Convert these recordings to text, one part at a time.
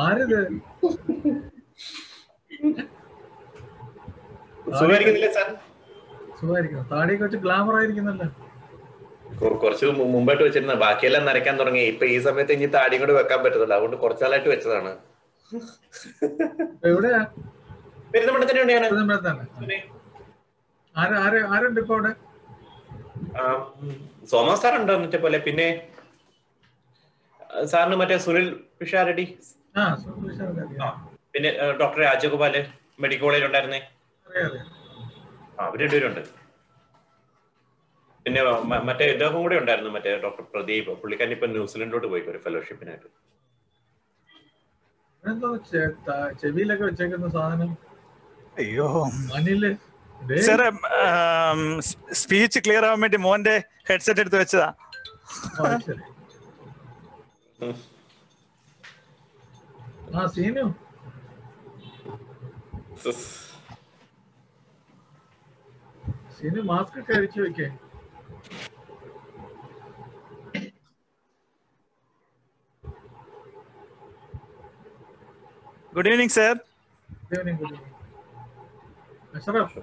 ആരിത്? സുഖമായിരിക്കുന്നു. താടിയൊക്കെ വെച്ച് ഗ്ലാമർ ആയിരിക്കുന്നല്ലോ. കുറച്ച് മുമ്പായിട്ട് വെച്ചിരുന്ന ബാക്കിയെല്ലാം നരയ്ക്കാൻ തുടങ്ങി. ഇപ്പൊ ഈ സമയത്ത് ഇനി താടിയും കൂടെ വെക്കാൻ പറ്റത്തില്ല. അതുകൊണ്ട് കുറച്ചാളായിട്ട് വെച്ചതാണ്. എവിടെയാ? സോമ സാർ ഉണ്ട് മറ്റേ പോലെ? പിന്നെ സാറിന് മറ്റേ സുനിൽ പിഷാരടി ആ സുനിൽ ആ, പിന്നെ ഡോക്ടർ രാജഗോപാൽ മെഡിക്കൽ കോളേജിൽ ഉണ്ടായിരുന്നേ? അവർ രണ്ടുപേരുണ്ട്. പിന്നെ മറ്റേ ഇദ്ദേഹം കൂടെ ഉണ്ടായിരുന്നു മറ്റേ ഡോക്ടർ പ്രദീപ്. പുള്ളിക്കാരൻ ഇപ്പൊ ന്യൂസിലൻഡിലോട്ട് പോയി ഒരു ഫെലോഷിപ്പിനായിട്ട്. ചെവിയിലൊക്കെ വെച്ചേക്കുന്ന സാധനം. അയ്യോ. സാറേ സ്പീച്ച് ക്ലിയർ ആവാൻ വേണ്ടി മോന്റെ ഹെഡ്സെറ്റ് എടുത്ത് വെച്ചതാ. Não assim, meu? Cine máscara, cara, deixa eu ver aqui. Good evening, sir. Good evening, good evening. Ashraf.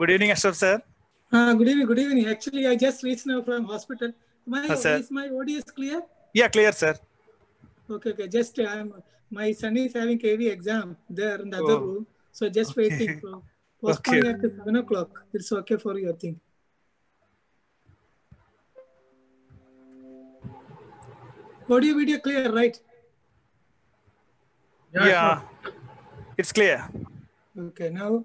Good evening, Ashraf sir. Uh, good evening. Good evening. Actually, I just reached now from hospital. My uh, is my audio is clear? Yeah, clear, sir. Okay, okay. Just uh, I'm my son is having KV exam there in the oh. other room, so just okay. waiting. for. postpone okay. at seven o'clock. It's okay for your thing. Audio video clear, right? Yeah. yeah. It's clear. Okay, now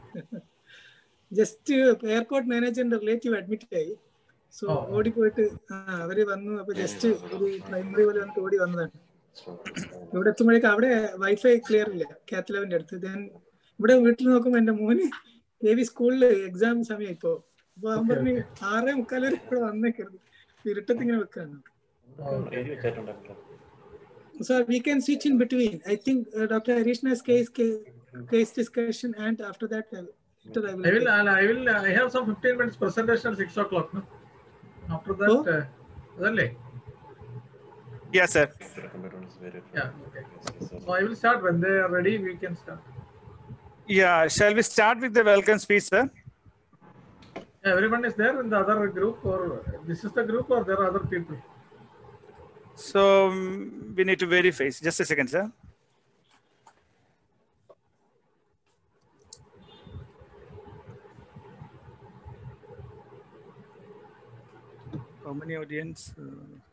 just airport മാനേജറിന്റെ relative admit ആയി. So oh. ഓടി പോയിട്ട് ആ അവർ വന്നു. അപ്പൊ just ഒരു primary പോലെ വന്നിട്ട് ഓടി വന്നതാണ്. ഇവിടെ എത്തുമ്പോഴേക്കും അവിടെ വൈഫൈ ക്ലിയർ ഇല്ല. കാത്തലവിന്റെ അടുത്ത്. ദെൻ ഇവിടെ വീട്ടിൽ നോക്കുമ്പോ എന്റെ മോന് ബേബി സ്കൂളിൽ എക്സാം സമയം ഇപ്പോ. അപ്പൊ അവൻ പറഞ്ഞു ആറേ മുക്കാൽ വരെ ഇവിടെ വന്നേക്കരുത്. ഇരുട്ടത്ത് ഇങ്ങനെ വെക്കാണ്. We So we can switch in between. I think uh, Dr. Harishna's case, case case discussion, and after that, uh, I will. I will. Uh, I have some 15 minutes presentation at six o'clock. No? After that, oh? uh, early. Yes, sir. Yeah. Okay. So I will start when they are ready. We can start. Yeah. Shall we start with the welcome speech, sir? Everyone is there in the other group, or this is the group, or there are other people. So mm, we need to verify. Just a second, sir. How many audience uh,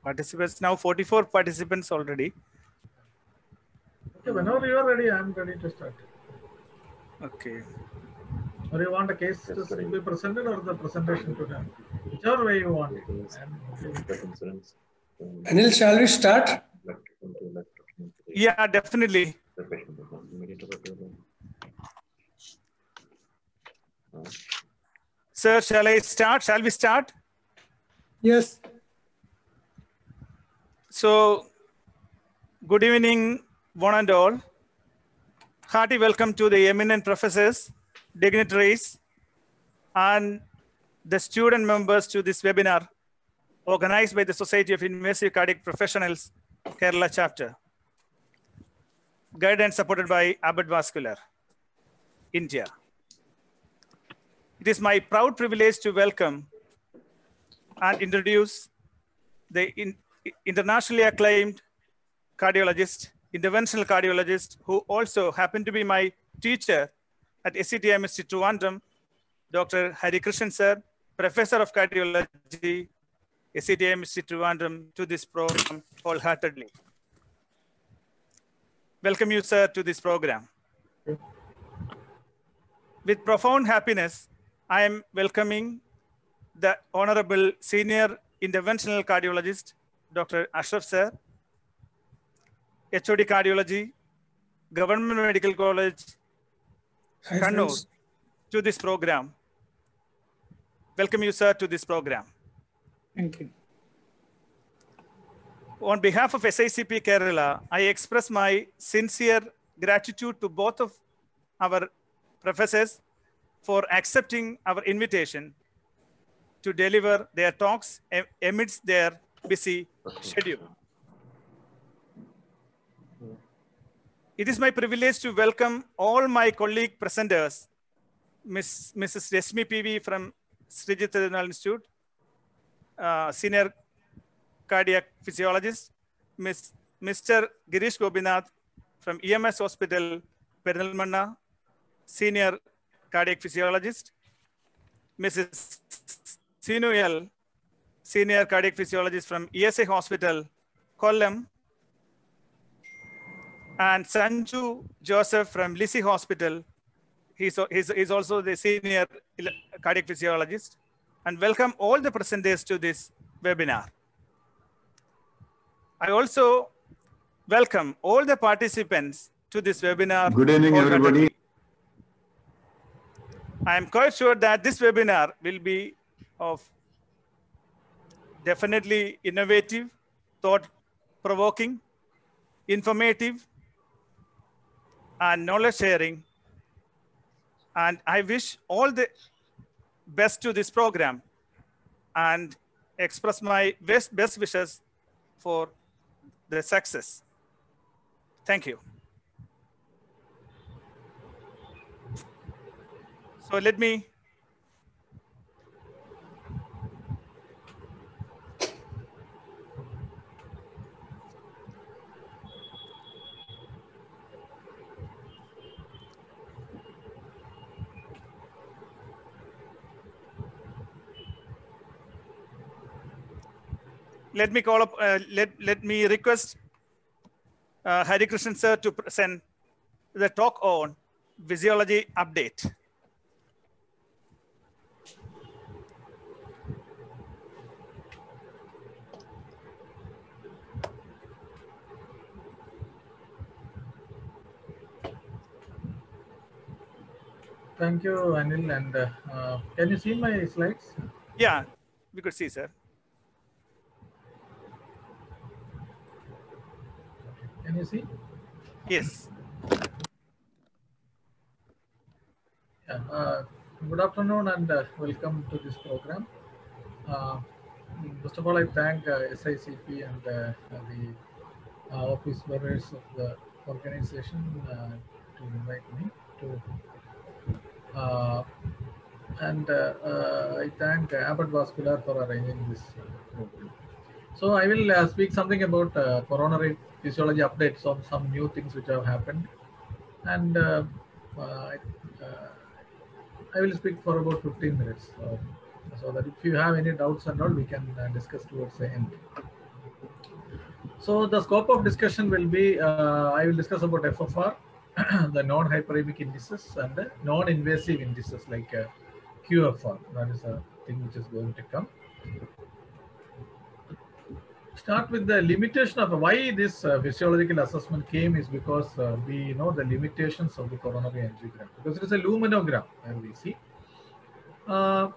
participants? Now 44 participants already. Okay, whenever you are ready, I am ready to start. Okay. Or you want a case to be presented or the presentation to them? Whichever way you want. Anil, shall we start? Yeah, definitely. Sir, shall I start? Shall we start? Yes. So, good evening, one and all. Hearty welcome to the eminent professors, dignitaries, and the student members to this webinar organized by the Society of Invasive Cardiac Professionals, Kerala chapter. Guided and supported by Abbott Vascular, India. It is my proud privilege to welcome and introduce the in- internationally acclaimed cardiologist, interventional cardiologist, who also happened to be my teacher at SCTIMST Trivandrum, Dr. Hari Krishnan sir, professor of cardiology, SCTIMST Trivandrum, to this program wholeheartedly. welcome you, sir, to this program. With profound happiness, I am welcoming the Honorable Senior Interventional Cardiologist, Dr. Ashraf, sir, HOD Cardiology, Government Medical College, Hi, Kannur, friends. to this program. Welcome you, sir, to this program. Thank you. On behalf of SICP Kerala, I express my sincere gratitude to both of our professors for accepting our invitation to deliver their talks amidst their busy schedule. It is my privilege to welcome all my colleague presenters, Ms. Mrs. Resmi PV from Sree Chitra Tirunal Institute, uh, Senior cardiac physiologist, Ms. Mr. Girish Gopinath from EMS Hospital, Perinthalmanna, senior cardiac physiologist, Mrs. Sinu L, senior cardiac physiologist from ESA Hospital, Kollam, and Sanju Joseph from Lisie Hospital. He's, he's, he's also the senior cardiac physiologist. And welcome all the presenters to this webinar. I also welcome all the participants to this webinar. Good evening, everybody. I am quite sure that this webinar will be of definitely innovative, thought-provoking, informative, and knowledge sharing. And I wish all the best to this program and express my best, best wishes for the success. Thank you. So let me let me call up, uh, let, let me request uh, Hari Krishnan sir to present the talk on physiology update. Thank you, Anil. And uh, uh, can you see my slides? Yeah, we could see, sir. Can you see? Yes. Yeah, uh, good afternoon and uh, welcome to this program. Uh, first of all, I thank uh, SICP and uh, the uh, office bearers of the organization uh, to invite me to. Uh, and I thank Abbott Vascular for arranging this program. So I will uh, speak something about uh, coronary physiology updates on some new things which have happened, and uh, uh, uh, I will speak for about 15 minutes, uh, so that if you have any doubts and all, we can uh, discuss towards the end. So the scope of discussion will be, I will discuss about FFR, the non-hyperemic indices and the non-invasive indices like QFR. That is a thing which is going to come start with the limitation of why this uh, physiological assessment came is because uh, we know the limitations of the coronary angiogram because it is a luminogram where we see. Uh,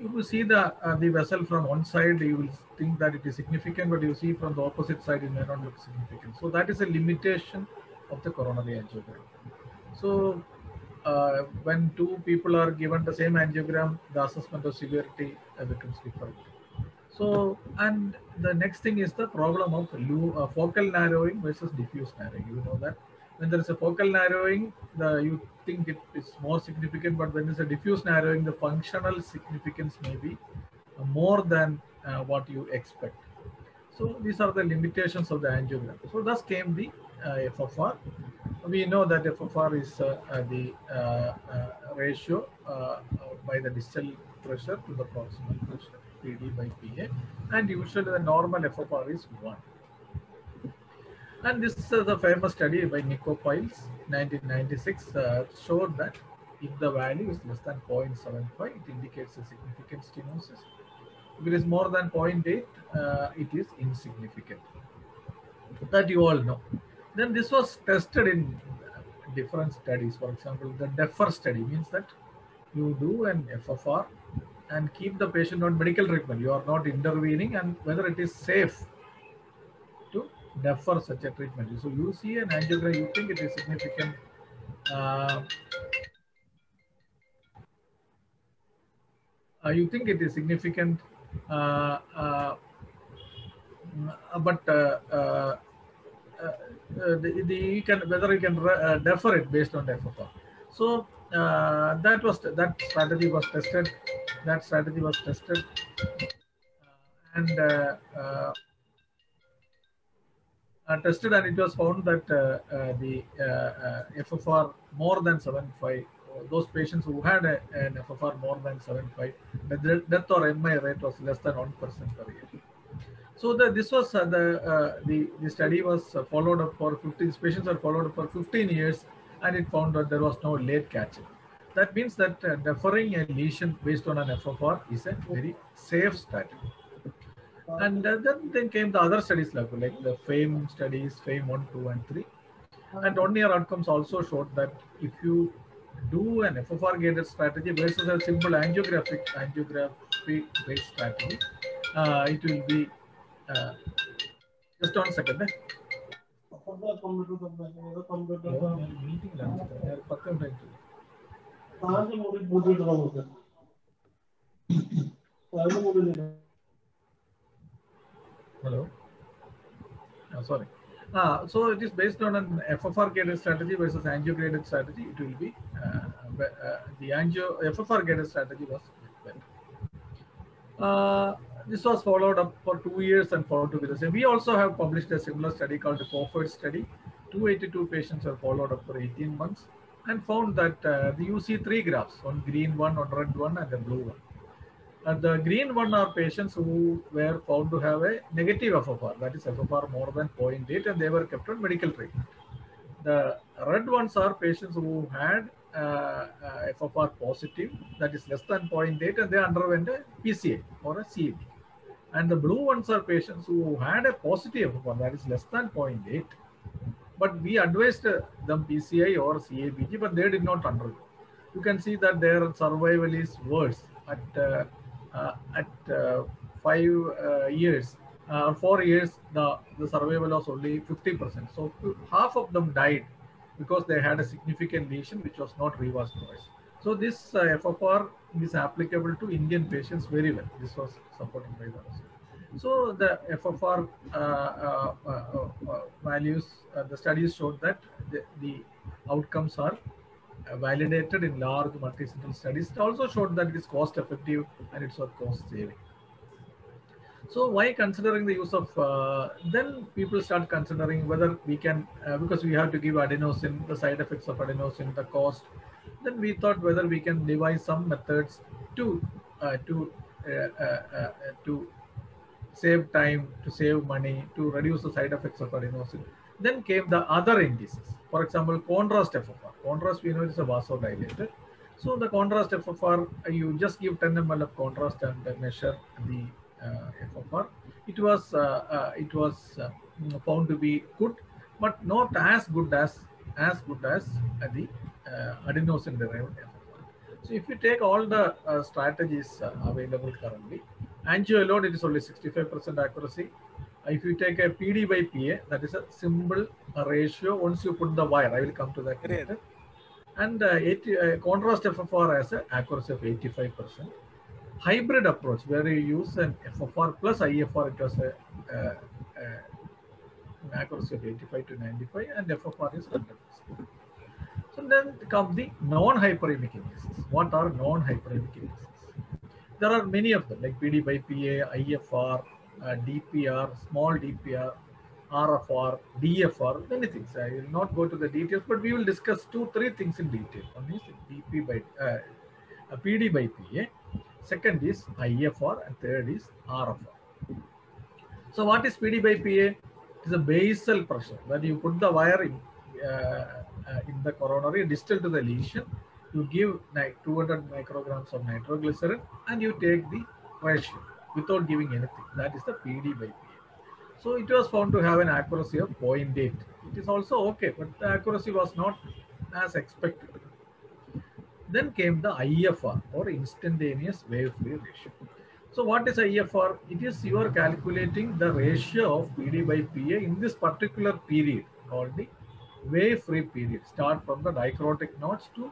you will see the uh, the vessel from one side, you will think that it is significant, but you see from the opposite side, it may not look significant. So that is a limitation of the coronary angiogram. So uh, when two people are given the same angiogram, the assessment of severity becomes different. So, and the next thing is the problem of uh, focal narrowing versus diffuse narrowing. You know that when there is a focal narrowing, the you think it is more significant, but when there is a diffuse narrowing, the functional significance may be more than uh, what you expect. So these are the limitations of the angiogram. So thus came the uh, FFR. We know that FFR is uh, uh, the uh, ratio by the distal pressure to the proximal pressure, PD by PA, and usually the normal FFR is 1. And this is the famous study by Nico Pijls, 1996, uh, showed that if the value is less than 0.75, it indicates a significant stenosis. If it is more than 0.8, uh, it is insignificant. That you all know. Then this was tested in different studies. For example, the DEFER study means that you do an FFR and keep the patient on medical treatment. You are not intervening and whether it is safe to defer such a treatment. So you see an angiogram, you think it is significant. Uh, uh, you think it is significant, uh, uh, but uh, uh, the, the you can whether you can defer it based on FFR. So uh, that was that strategy was tested. That strategy was tested, and uh, uh, uh, tested, and it was found that uh, uh, the uh, uh, FFR more than 7.5, those patients who had a, an FFR more than 7.5, the death or MI rate was less than 1% per year. So the, this was uh, the, uh, the the study was uh, followed up for 15 patients are followed up for 15 years, and it found that there was no late catching. That means that uh, deferring a lesion based on an FFR is a very safe strategy. And uh, then, then came the other studies like, like the FAME studies, FAME 1, 2, and 3. And one year outcomes also showed that if you do an FFR gated strategy versus a simple angiographic angiography based strategy, uh, it will be uh, just one second. Eh? meeting പത്ത് minute Hello. Oh, sorry. Ah, so it is based on an FFR gated strategy versus angio graded strategy. It will be uh, be- uh, the angio FFR gated strategy was better. Uh, this was followed up for two years and followed to be the same. We also have published a similar study called the COFORD study. 282 patients were followed up for 18 months and found that uh, the you see three graphs, one green one, one red one, and a blue one. And the green one are patients who were found to have a negative FFR, that is FFR more than 0.8, and they were kept on medical treatment. The red ones are patients who had uh, uh, FFR positive, that is less than 0.8, and they underwent a PCA or a CAB. And the blue ones are patients who had a positive FFR, that is less than 0.8, but we advised uh, them PCI or CABG, but they did not undergo. You can see that their survival is worse at uh, uh, at uh, five uh, years uh, or four years. The the survival was only 50%. So half of them died because they had a significant lesion which was not revascularized. So this uh, FFR is applicable to Indian patients very well. This was supported by the. So the FFR uh, uh, uh, uh, values, uh, the studies showed that the, the outcomes are validated in large multicenter studies. It also showed that it is cost effective and it's a cost saving. So why considering the use of, uh, then people start considering whether we can, uh, because we have to give adenosine, the side effects of adenosine, the cost. Then we thought whether we can devise some methods to, uh, to, uh, uh, uh, to save time, to save money, to reduce the side effects of adenosine. Then came the other indices. For example, contrast FFR. Contrast we know is a vasodilator. So the contrast FFR, you just give 10 ml of contrast and measure the uh, FFR. It was uh, uh, it was uh, found to be good, but not as good as as good as uh, the uh, adenosine derived FFR. So if you take all the uh, strategies uh, available currently, angio alone it is only 65% accuracy. If you take a PD by PA, that is a simple ratio. Once you put the wire, I will come to that later. And uh, 80, uh, contrast FFR has an accuracy of 85%. Hybrid approach where you use an FFR plus IFR, it was a, uh, uh, an accuracy of 85 to 95, and FFR is 100%. So then come the non-hyperemic indices. What are non-hyperemic indices? There are many of them, like PD by PA, IFR, uh, DPR, small DPR, RFR, DFR, many things. I will not go to the details, but we will discuss two, three things in detail. One is DP by uh, uh, PD by PA, second is IFR, and third is RFR. So what is PD by PA? It's a basal pressure that you put the wire in, Uh, uh, in the coronary distal to the lesion. You give ni- 200 micrograms of nitroglycerin and you take the ratio without giving anything. That is the PD by PA. So it was found to have an accuracy of 0.8. It is also okay, but the accuracy was not as expected. Then came the IFR or instantaneous wave free ratio. So what is IFR? It is you are calculating the ratio of PD by PA in this particular period called the wave free period. Start from the dicrotic notch to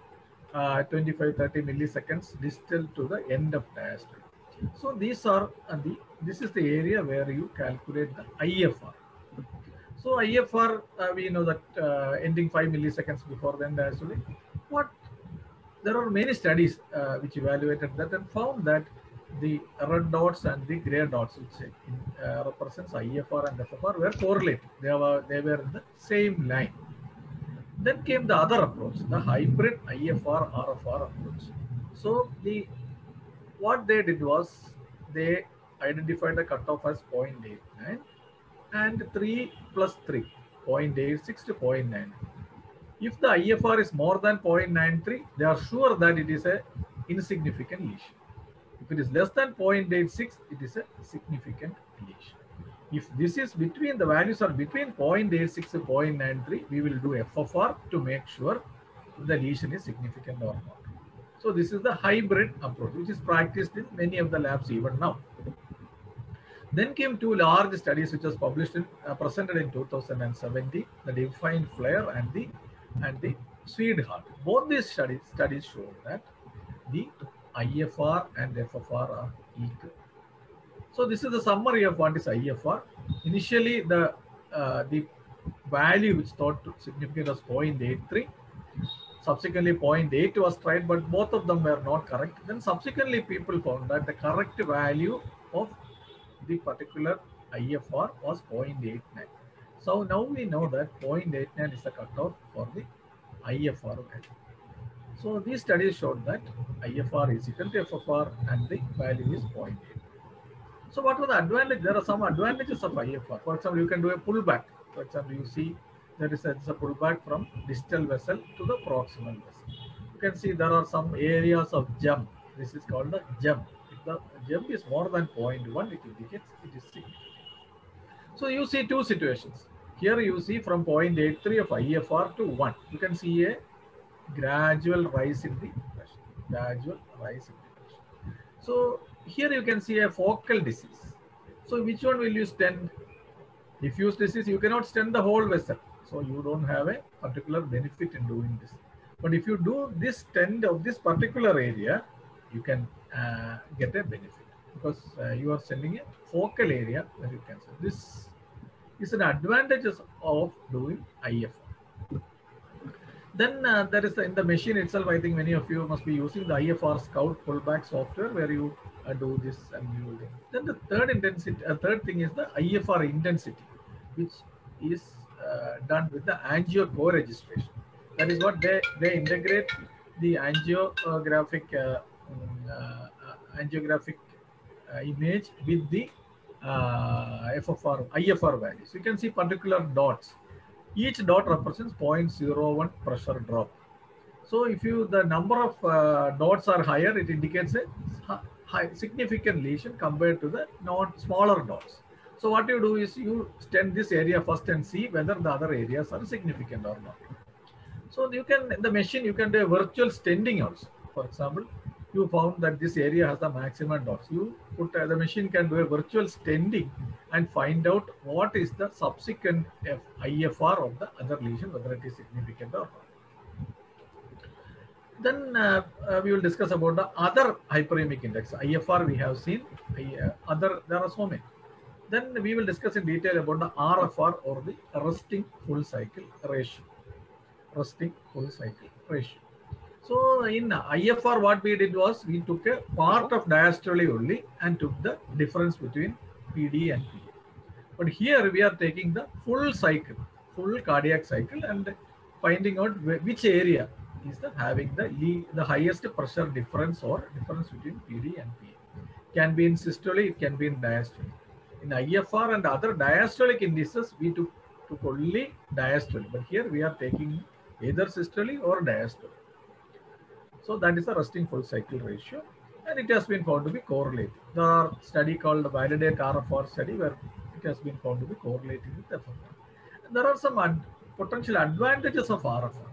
uh, 25 30 milliseconds distal to the end of diastole. So these are uh, the this is the area where you calculate the IFR. So IFR, uh, we know that uh, ending 5 milliseconds before the end diastole. What there are many studies uh, which evaluated that and found that the red dots and the gray dots, which uh, represents IFR and FFR, were correlated. They were they were in the same line. Then came the other approach, the hybrid IFR RFR approach. So the what they did was they identified the cutoff as 0.89 and 3 plus 3, 0.86 to 0.9. If the IFR is more than 0.93, they are sure that it is a insignificant lesion. If it is less than 0.86, it is a significant lesion. If this is between the values are between 0.86 to 0.93, we will do FFR to make sure the lesion is significant or not. So this is the hybrid approach, which is practiced in many of the labs even now. Then came two large studies which was published in, uh, presented in 2070, the DEFINE-FLAIR and the and the Swede-Heart. Both these studies studies show that the IFR and FFR are equal. So this is the summary of what is IFR. Initially, the uh, the value which thought to significant was 0.83. Subsequently, 0.8 was tried, but both of them were not correct. Then subsequently, people found that the correct value of the particular IFR was 0.89. So now we know that 0.89 is the cutoff for the IFR value. So these studies showed that IFR is equal to FFR and the value is 0.8. So what are the advantage? There are some advantages of IFR. For example, you can do a pullback. For example, you see there is a, a pullback from distal vessel to the proximal vessel. You can see there are some areas of jump. This is called the jump. If the jump is more than 0.1, it indicates it is significant. So you see two situations. Here you see from 0.83 of IFR to 1. You can see a gradual rise in the pressure. Gradual rise in the pressure. So here you can see a focal disease. So which one will you stent? Diffuse disease, you cannot stent the whole vessel. So you don't have a particular benefit in doing this. But if you do this stent of this particular area, you can uh, get a benefit because uh, you are sending a focal area where you can send. This is an advantages of doing IFR. Then uh, there is in the machine itself, I think many of you must be using the IFR Scout pullback software where you uh, do this and. Then the third intensity, uh, third thing is the IFR intensity, which is uh, done with the angio co-registration. That is what they they integrate the angiographic uh, mm, uh, angiographic uh, image with the uh, FFR IFR values. You can see particular dots. Each dot represents 0.01 pressure drop. So if you the number of uh, dots are higher, it indicates a high, significant lesion compared to the non smaller dots. So what you do is you stent this area first and see whether the other areas are significant or not. So you can in the machine you can do a virtual stenting also. For example, you found that this area has the maximum dots. You put uh, the machine can do a virtual stenting and find out what is the subsequent F IFR of the other lesion, whether it is significant or not. Then uh, uh, we will discuss about the other hyperemic index. IFR we have seen, uh, other there are so many. Then we will discuss in detail about the RFR or the resting full cycle ratio. Resting full cycle ratio. So in IFR, what we did was we took a part of diastole only and took the difference between PD and PA. But here we are taking the full cycle, full cardiac cycle and finding out which area is the having the the highest pressure difference or difference between PD and PA. Can be in systole, it can be in diastole. In IFR and other diastolic indices, we took, took only diastole, but here we are taking either systole or diastole. So that is the resting full cycle ratio, and it has been found to be correlated. There are study called the validate RFR study where it has been found to be correlated with FFR. There are some ad potential advantages of RFR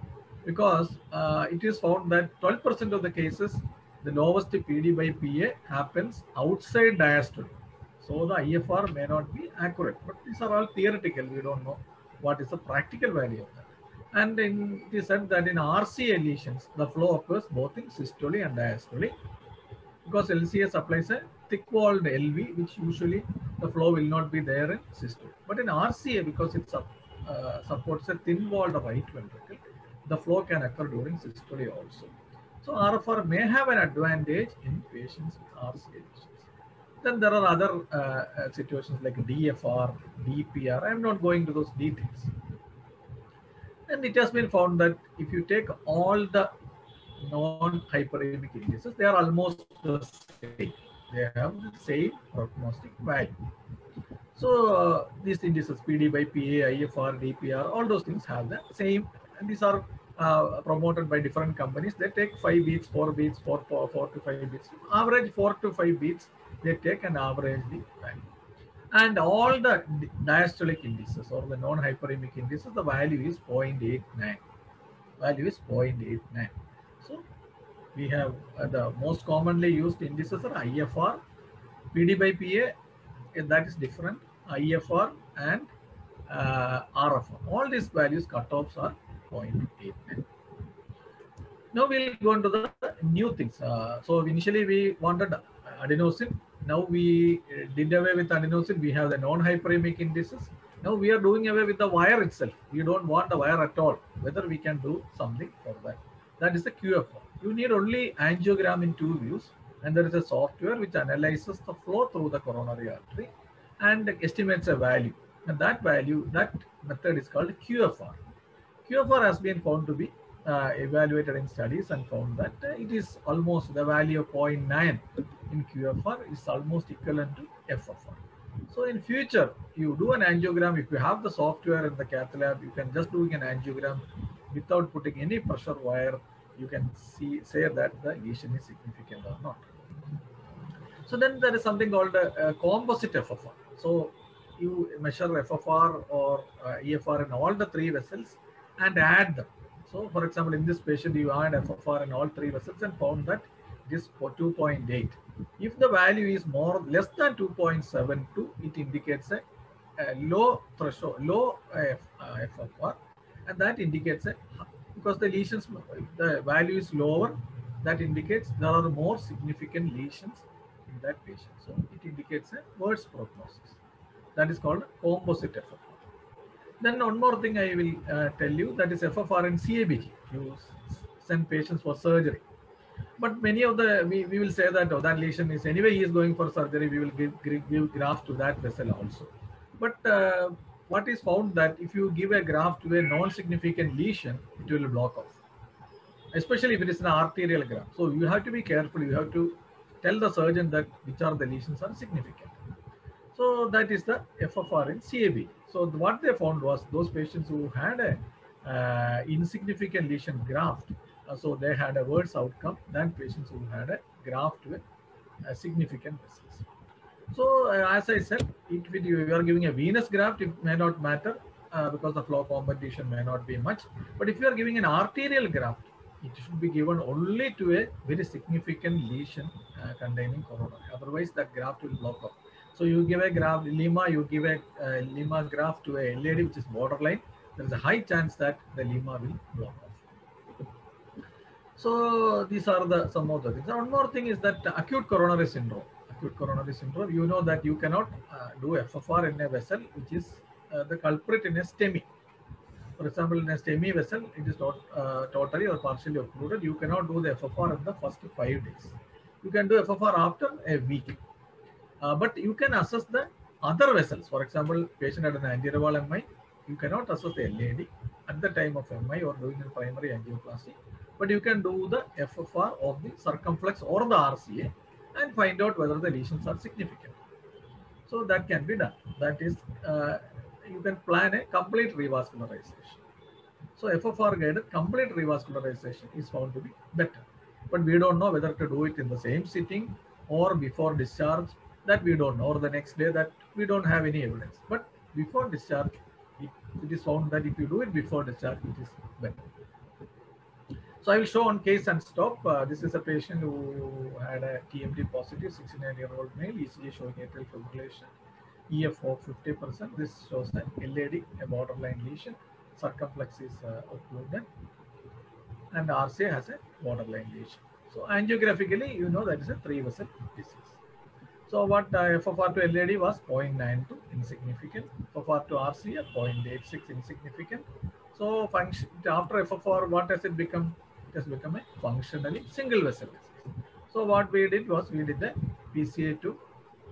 because uh, it is found that 12% of the cases, the lowest PD by PA happens outside diastole. So the IFR may not be accurate, but these are all theoretical. We don't know what is the practical value of that. And in, it is said that in RCA lesions, the flow occurs both in systole and diastole because LCA supplies a thick-walled LV, which usually the flow will not be there in systole. But in RCA, because it uh, supports a thin-walled right ventricle, the flow can occur during systole also. So RFR may have an advantage in patients with RCA lesions. Then there are other uh, situations like DFR, DPR. I am not going to those details. And it has been found that if you take all the non-hyperemic indices, they are almost the same. They have the same prognostic value. So uh, these indices, PD by PA, IFR, DPR, all those things have the same. And these are uh, promoted by different companies. They take five beats, four beats, four, four, four to five beats. Average four to five beats, they take an average value. And all the diastolic indices or the non-hyperemic indices, the value is 0.89. Value is 0.89. So we have uh, the most commonly used indices are IFR, PD by PA, that is different, IFR and uh, RFR. All these values cutoffs are 0.89. Now we'll go into the new things. Uh, so initially we wanted adenosine. Now we uh, did away with adenosine. We have the non-hyperemic indices. Now we are doing away with the wire itself. We don't want the wire at all. Whether we can do something for that. That is the QFR. You need only angiogram in two views. And there is a software which analyzes the flow through the coronary artery and estimates a value. And that value, that method is called QFR. QFR has been found to be uh, evaluated in studies and found that uh, it is almost the value of 0.9 in QFR is almost equivalent to FFR. So in future, you do an angiogram, if you have the software in the cath lab, you can just doing an angiogram without putting any pressure wire, you can see say that the lesion is significant or not. So then there is something called a, a composite FFR. So you measure FFR or uh, EFR in all the three vessels and add them. So for example, in this patient, you add FFR in all three vessels and found that it is 2.8. If the value is more less than 2.72, it indicates a, a low threshold, low uh, FFR, and that indicates a because the lesions, the value is lower, that indicates there are more significant lesions in that patient. So it indicates a worse prognosis. That is called composite FFR. Then one more thing I will uh, tell you that is FFR and CABG. You send patients for surgery. But many of the, we, we will say that oh, that lesion is anyway he is going for surgery, we will give, give, give graft to that vessel also. But uh, what is found that if you give a graft to a non-significant lesion, it will block off. Especially if it is an arterial graft. So you have to be careful. You have to tell the surgeon that which are the lesions are significant. So that is the FFR in CAB. So what they found was those patients who had a uh, insignificant lesion graft, uh, so they had a worse outcome than patients who had a graft with a significant vessels. So uh, as I said, it, if you are giving a venous graft, it may not matter uh, because the flow competition may not be much. But if you are giving an arterial graft, it should be given only to a very significant lesion uh, containing coronary. Otherwise, that graft will block off. So you give a graft lima, you give a uh, lima graft to a LAD which is borderline. There is a high chance that the lima will block off. So these are the some of the things. One more thing is that acute coronary syndrome. Acute coronary syndrome. You know that you cannot uh, do FFR in a vessel which is uh, the culprit in a STEMI. For example, in a STEMI vessel, it is not uh, totally or partially occluded. You cannot do the FFR in the first five days. You can do FFR after a week. Uh, but you can assess the other vessels. For example, patient had an anterior wall MI, you cannot assess the LAD at the time of MI or doing the primary angioplasty, but you can do the FFR of the circumflex or the RCA and find out whether the lesions are significant. So that can be done. That is, uh, you can plan a complete revascularization. So FFR guided complete revascularization is found to be better. But we don't know whether to do it in the same sitting or before discharge. That we don't know. Or the next day that we don't have any evidence. But before discharge, it, it is found that if you do it before discharge, it is better. So I will show on case and stop. Uh, this is a patient who had a TMT positive 69 year old male, ECG showing atrial fibrillation, EF of 50%. This shows an LAD, a borderline lesion. Circumflex is uh, occluded and RCA has a borderline lesion. So angiographically, you know that is a three vessel disease. So what uh, FFR to LAD was 0.92 insignificant, FFR to RCA 0.86 insignificant. So function after FFR, what has it become? It has become a functionally single vessel. So what we did was we did the PCA to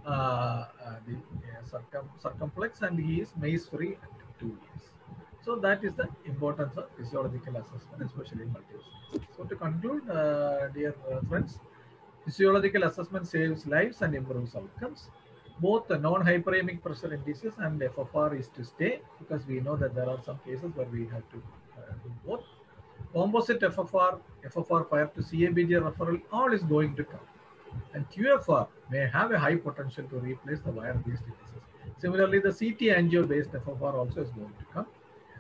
uh, uh, the uh, circum circumflex and he is MACE free at two years. So that is the importance of physiological assessment, especially in multiple. So to conclude, uh, dear uh, friends, physiological assessment saves lives and improves outcomes. Both the non-hyperemic pressure indices and FFR is to stay because we know that there are some cases where we have to uh, do both. Composite FFR, FFR 5 to CABG referral, all is going to come. And QFR may have a high potential to replace the wire-based indices. Similarly, the CT angio-based FFR also is going to come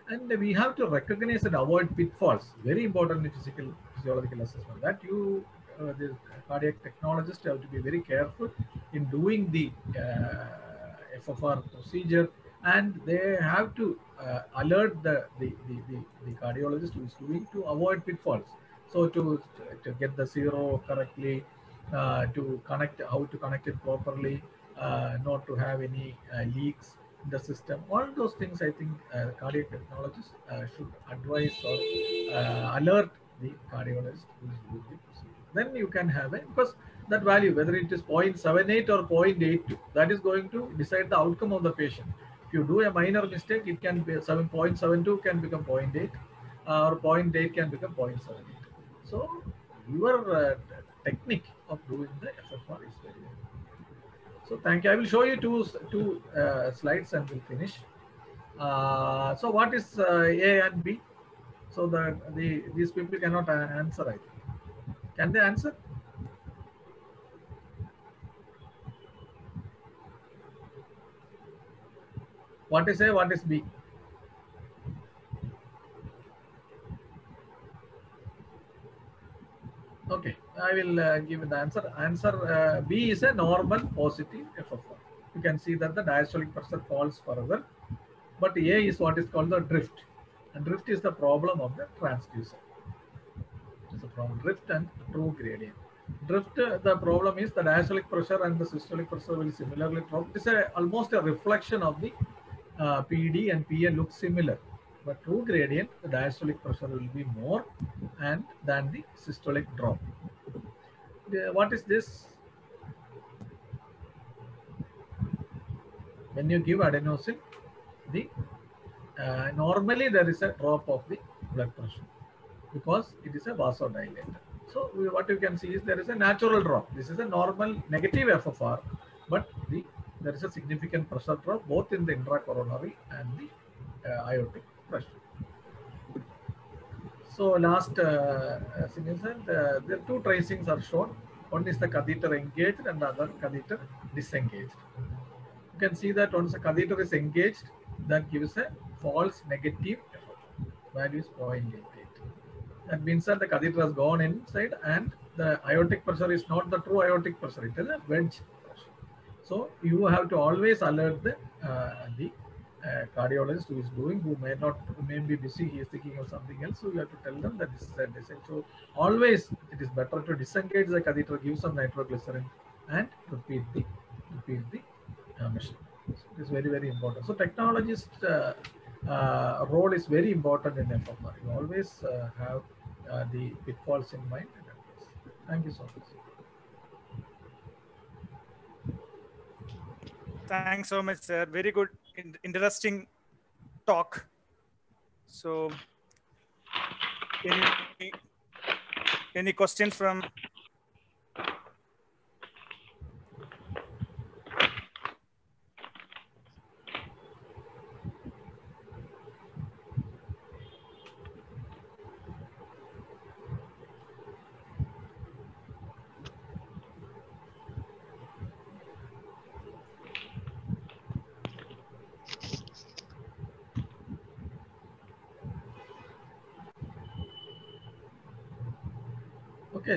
and we have to recognize and avoid pitfalls very important in physical physiological assessment that you uh, the cardiac technologist have to be very careful in doing the uh, ffr procedure and they have to uh, alert the the, the the, the cardiologist who is doing to avoid pitfalls so to to get the zero correctly uh, to connect how to connect it properly uh, not to have any uh, leaks in the system. All those things, I think, uh, cardiac technologists should advise or alert the cardiologist who is doing procedure. Then you can have it because that value, whether it is 0.78 or 0.82, that is going to decide the outcome of the patient. If you do a minor mistake, it can be 7.72 can become 0.8 or 0.8 can become 0.78. So your uh, technique of doing the FFR is very, very so thank you. I will show you two two uh, slides and we'll finish. Uh, so what is uh, A and B? So the, the these people cannot answer. I think. Can they answer? What is A? What is B? Okay, I will uh, give the answer. Answer uh, B is a normal positive FFR. You can see that the diastolic pressure falls further, but A is what is called the drift. And drift is the problem of the transducer. Problem. Drift and true gradient. Drift, the problem is the diastolic pressure and the systolic pressure will similarly drop. It's a, almost a reflection of the uh, PD and PA look similar but true gradient, the diastolic pressure will be more and than the systolic drop. The, what is this? When you give adenosine, the uh, normally there is a drop of the blood pressure because it is a vasodilator. So we, what you can see is there is a natural drop. This is a normal negative FFR, but the, there is a significant pressure drop both in the intracoronary and the uh, aortic pressure. So last uh, uh, the two tracings are shown. One is the catheter engaged and the other catheter disengaged. You can see that once the catheter is engaged, that gives a false negative value is 0.88. That means that the catheter has gone inside and the aortic pressure is not the true aortic pressure, it is a wedge pressure. So you have to always alert the, uh, the uh, cardiologist who is doing, who may not, may be busy, he is thinking of something else. So you have to tell them that this is a disengage. So always it is better to disengage the catheter, give some nitroglycerin and repeat the, repeat the uh, machine. So it is very, very important. So technologist uh, uh, role is very important in FFR. You always uh, have uh, the pitfalls in mind. Thank you so much. Thanks so much, sir. Very good, interesting talk. So, any any questions from?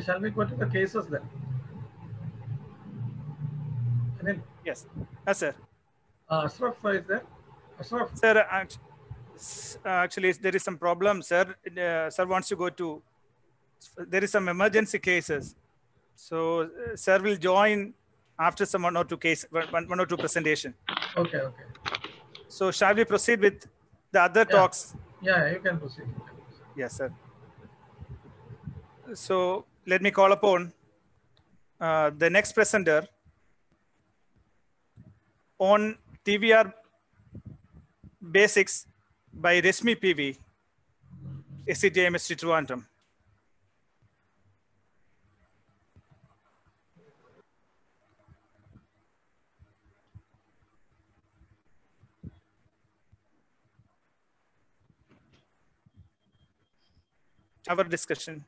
Okay, shall we go to the cases then? Anil, Yes. Yes, sir. uh, Ashraf is there? Ashraf, Sir, act- actually, there is some problem, sir. Uh, sir wants to go to, there is some emergency cases. So, uh, sir will join after some one or two case, one, one or two presentation. okay, okay. So, shall we proceed with the other Yeah. talks? Yeah, you can proceed. you can proceed. Yes, sir. So, let me call upon uh, the next presenter on TAVR basics by Resmi PV, SCTIMST Trivandrum. Our discussion,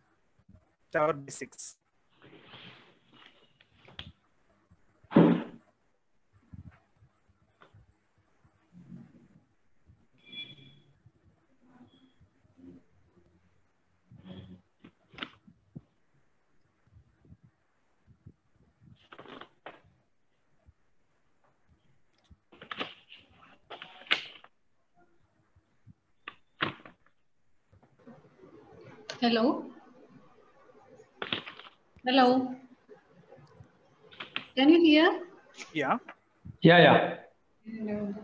Hello? Hello? Can you hear? Yeah. Yeah, yeah. No.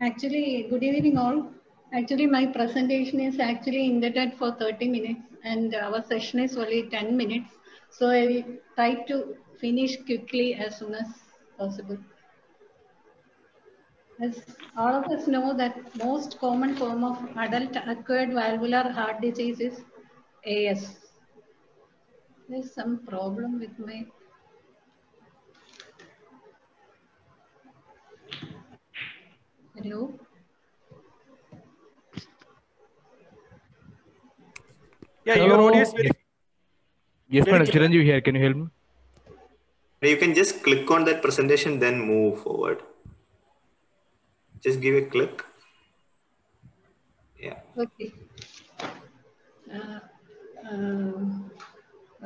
Actually, good evening all. Actually, my presentation is actually indebted for 30 minutes and our session is only 10 minutes. So I will try to finish quickly as soon as possible. As all of us know that most common form of adult acquired valvular heart disease is AS. There's some problem with my Hello? Yeah, your Hello. audio is very, Yes, Very madam. clear. Chiranjeev here. Can you help me? You can just click on that presentation, then move forward. Just give a click. Yeah. Okay. Uh, um,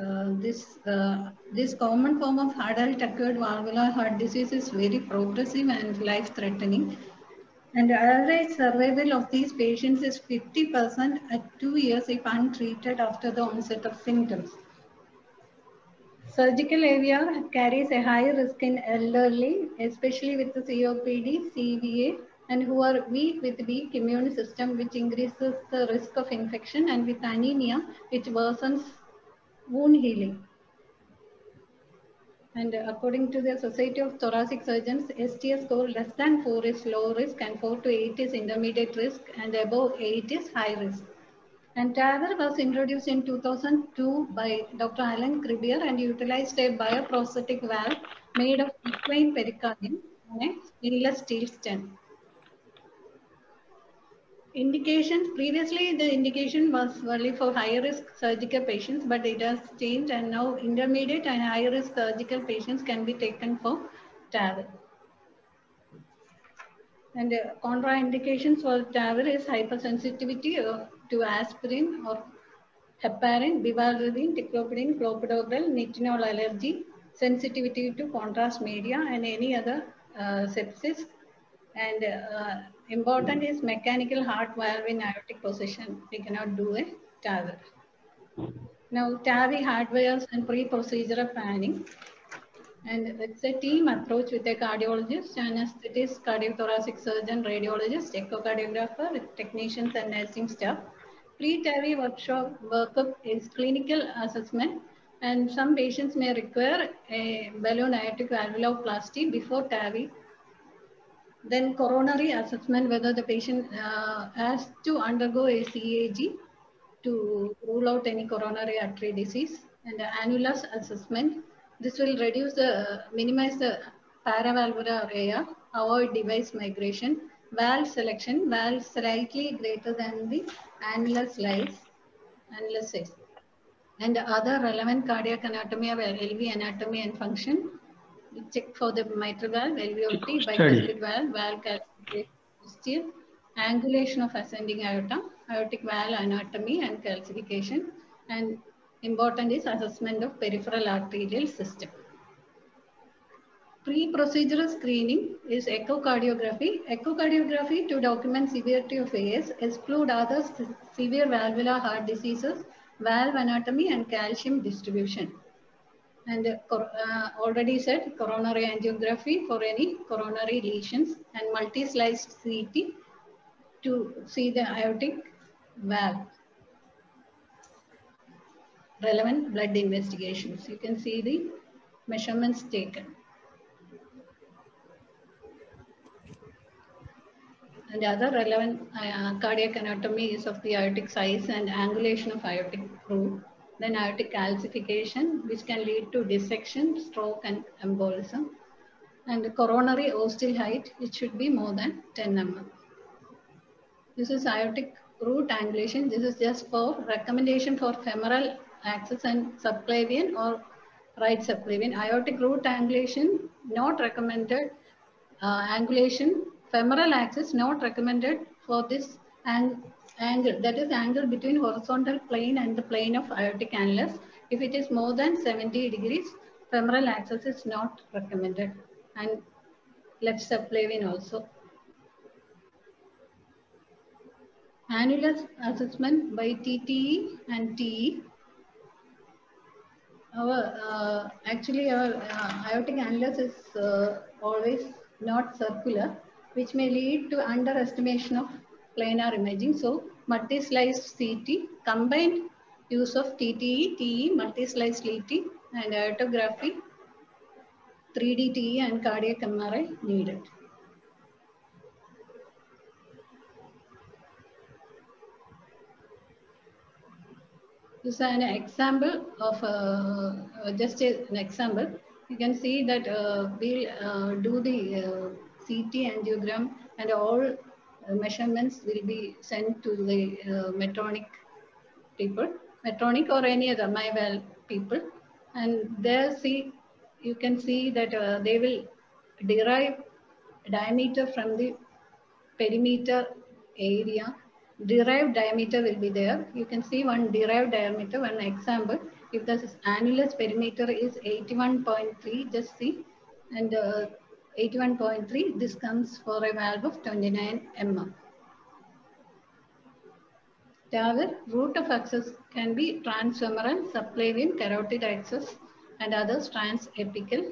uh, this uh, this common form of adult acquired valvular heart disease is very progressive and life-threatening. And the average survival of these patients is 50% at two years if untreated after the onset of symptoms. Surgical AVR carries a high risk in elderly, especially with the COPD, CVA, and who are weak with weak immune system, which increases the risk of infection, and with anemia, which worsens wound healing. And according to the Society of Thoracic Surgeons, STS score less than 4 is low risk and 4 to 8 is intermediate risk and above 8 is high risk. And TAVR was introduced in 2002 by Dr. Alain Cribier and utilized a bioprosthetic valve made of equine pericardium on a stainless steel stent. Indications, previously the indication was only for high risk surgical patients, but it has changed and now intermediate and high risk surgical patients can be taken for TAVR. And uh, contraindications for TAVR is hypersensitivity uh, to aspirin or heparin, bivalirudin, ticlopidine, clopidogrel, nitinol allergy, sensitivity to contrast media and any other uh, sepsis. And uh, important is mechanical heart valve in aortic position. We cannot do a TAVR. Now, TAVI hardwares and pre-procedural planning. And it's a team approach with a cardiologist, anesthetist, cardiothoracic surgeon, radiologist, echocardiographer technicians and nursing staff. Pre-TAVI workshop workup is clinical assessment and some patients may require a balloon aortic valvuloplasty before TAVI. Then coronary assessment, whether the patient uh, has to undergo a CAG to rule out any coronary artery disease and the annulus assessment. This will reduce the, minimize the paravalvular area, avoid device migration, valve selection, valve slightly greater than the annulus size, annulus size. And other relevant cardiac anatomy of LV anatomy and function. Check for the mitral valve, alveoli, bicuspid valve, valve calcification, angulation of ascending aorta, aortic valve anatomy and calcification, and important is assessment of peripheral arterial system. Pre-procedural screening is echocardiography. Echocardiography to document severity of AS, exclude other severe valvular heart diseases, valve anatomy and calcium distribution. And uh, uh, already said coronary angiography for any coronary lesions and multi-sliced CT to see the aortic valve. Relevant blood investigations. You can see the measurements taken. And other relevant uh, cardiac anatomy is of the aortic size and angulation of aortic root. Then aortic calcification, which can lead to dissection, stroke, and embolism. And the coronary ostial height, it should be more than 10 mm. This is aortic root angulation. This is just for recommendation for femoral axis and subclavian or right subclavian. Aortic root angulation, not recommended. Uh, angulation, femoral axis, not recommended for this ang angle. That is angle between horizontal plane and the plane of aortic annulus. If it is more than 70 degrees, femoral axis is not recommended. And left subclavian also. Annulus assessment by TTE and TE. Our, uh, actually, our uh, aortic annulus is uh, always not circular, which may lead to underestimation of planar imaging. So, multi-sliced CT, combined use of TTE, TE, multi-sliced CT, and aortography, 3D TE, and cardiac MRI needed. This is an example of uh, uh, just an example. You can see that uh, we'll uh, do the uh, CT angiogram and all measurements will be sent to the uh, Medtronic people, Medtronic or any other MyWell people. And there see, you can see that uh, they will derive diameter from the perimeter area derived diameter will be there. You can see one derived diameter, one example. If the annulus perimeter is 81.3, just see, and uh, 81.3, this comes for a valve of 29 mm. TAVR, route of access can be transfemoral, subclavian, carotid access, and others transapical.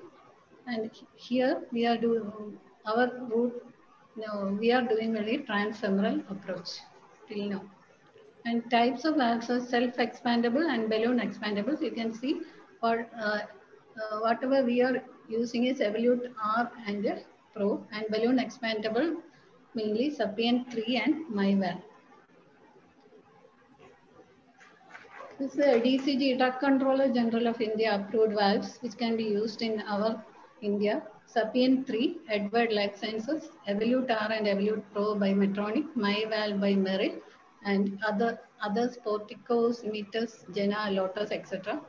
And here we are doing our route, no, we are doing only transfemoral approach till now. And types of valves are self-expandable and balloon expandable. You can see for uh, uh, whatever we are using is Evolute R and uh, Pro and balloon expandable mainly Sapien 3 and MyValve. This is a DCG, Drug Controller General of India approved valves, which can be used in our India. Sapien 3, Edward Life Sciences, Evolute R and Evolute Pro by Medtronic, MyValve by Meril, and other others, Porticos, Meters, Jena, Lotus, etc.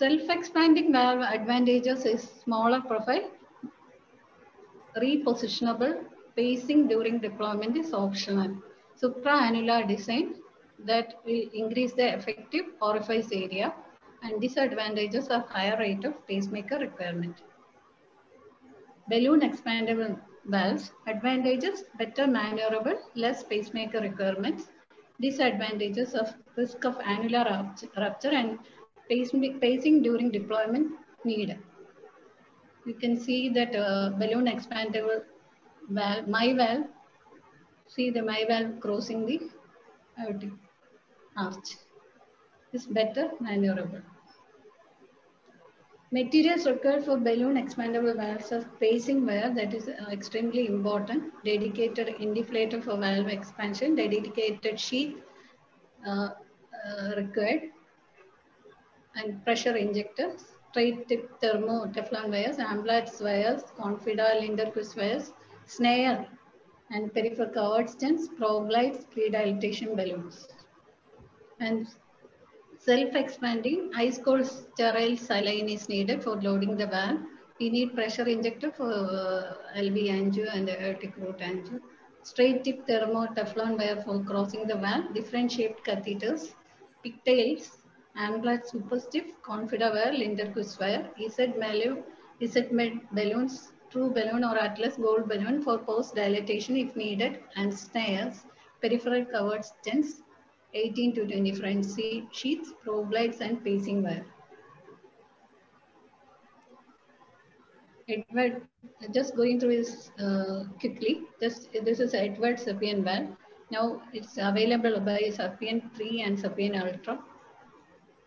Self-expanding valve advantages is smaller profile, repositionable, pacing during deployment is optional. Supra-annular design that will increase the effective orifice area and disadvantages are higher rate of pacemaker requirement. Balloon expandable valves, advantages, better maneuverable, less pacemaker requirements, disadvantages of risk of annular rupture and pacing during deployment needed. You can see that uh, balloon expandable valve, my valve, see the my valve crossing the aortic arch is better maneuverable. Materials required for balloon expandable valves are pacing wire that is uh, extremely important, dedicated indiflator for valve expansion, dedicated sheath uh, uh, required, and pressure injectors, straight tip thermo Teflon wires, Amplatz wires, Confida Lunderquist wires, snare and peripheral covered stents, probe lights, pre-dilatation balloons. And self-expanding ice cold sterile saline is needed for loading the valve. We need pressure injector for uh, LV angio and aortic root angio. Straight tip thermo Teflon wire for crossing the valve, different shaped catheters, pigtails, Amblat super stiff, confida wire, Lunderquist wire, EZ balloon, EZ med balloons, true balloon or atlas gold balloon for post dilatation if needed, and snares, peripheral covered stents, 18 to 20 front sheets, probe lights, and pacing wire. Edward, just going through this uh, quickly. Just this is Edward Sapien valve. Now it's available by Sapien 3 and Sapien Ultra.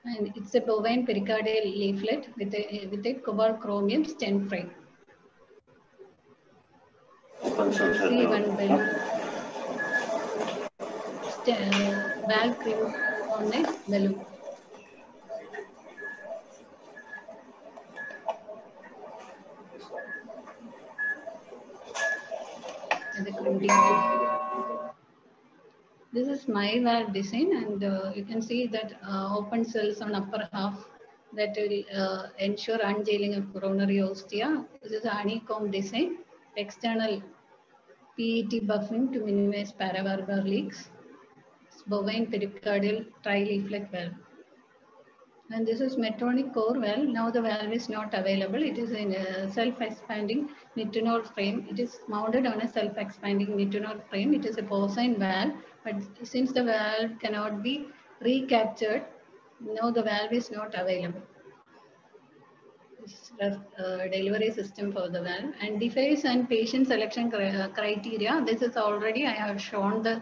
And it's a bovine pericardial leaflet with a with a cobalt chromium stem frame. See one balloon. St- valve cream on a balloon. and the This is my valve design and uh, you can see that uh, open cells on upper half that will uh, ensure unjailing of coronary ostia. This is a honeycomb design, external PET buffing to minimize paravalvular leaks. It's bovine pericardial tri-leaflet valve. And this is Medtronic CoreValve. Now the valve is not available. It is in a self-expanding nitinol frame. It is mounted on a self-expanding nitinol frame. It is a porcine valve, but since the valve cannot be recaptured, now the valve is not available. This is the uh, delivery system for the valve and device and patient selection uh, criteria. This is already I have shown the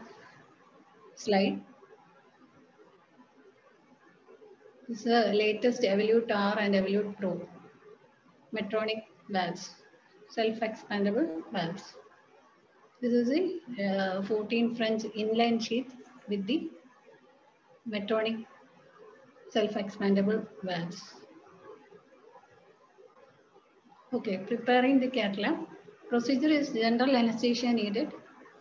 slide. This is the latest Evolute R and Evolute Pro. Medtronic valves, self-expandable valves. This is a uh, 14 French inline sheath with the Medtronic self-expandable valves. Okay, preparing the cath lab. Procedure is general anesthesia needed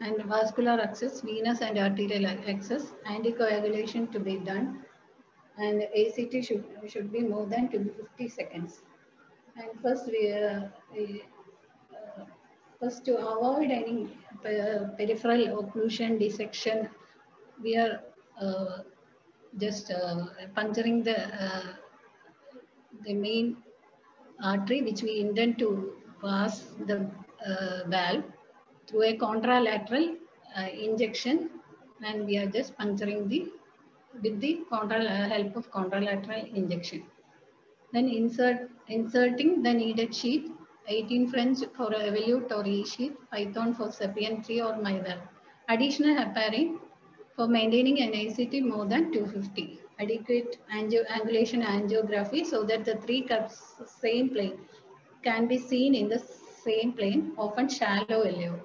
and vascular access, venous and arterial access, anticoagulation to be done and ACT should, should be more than 250 seconds. And first, we, uh, we first to avoid any peripheral occlusion dissection, we are uh, just uh, puncturing the uh, the main artery which we intend to pass the uh, valve through a contralateral uh, injection, and we are just puncturing the with the uh, help of contralateral injection. Then insert inserting the needed sheath, 18 French for Evolute or E sheath, Python for Sapien 3 or MyValve. Additional heparin for maintaining an ACT more than 250. Adequate angio angulation angiography so that the three cups same plane can be seen in the same plane, often shallow LAO.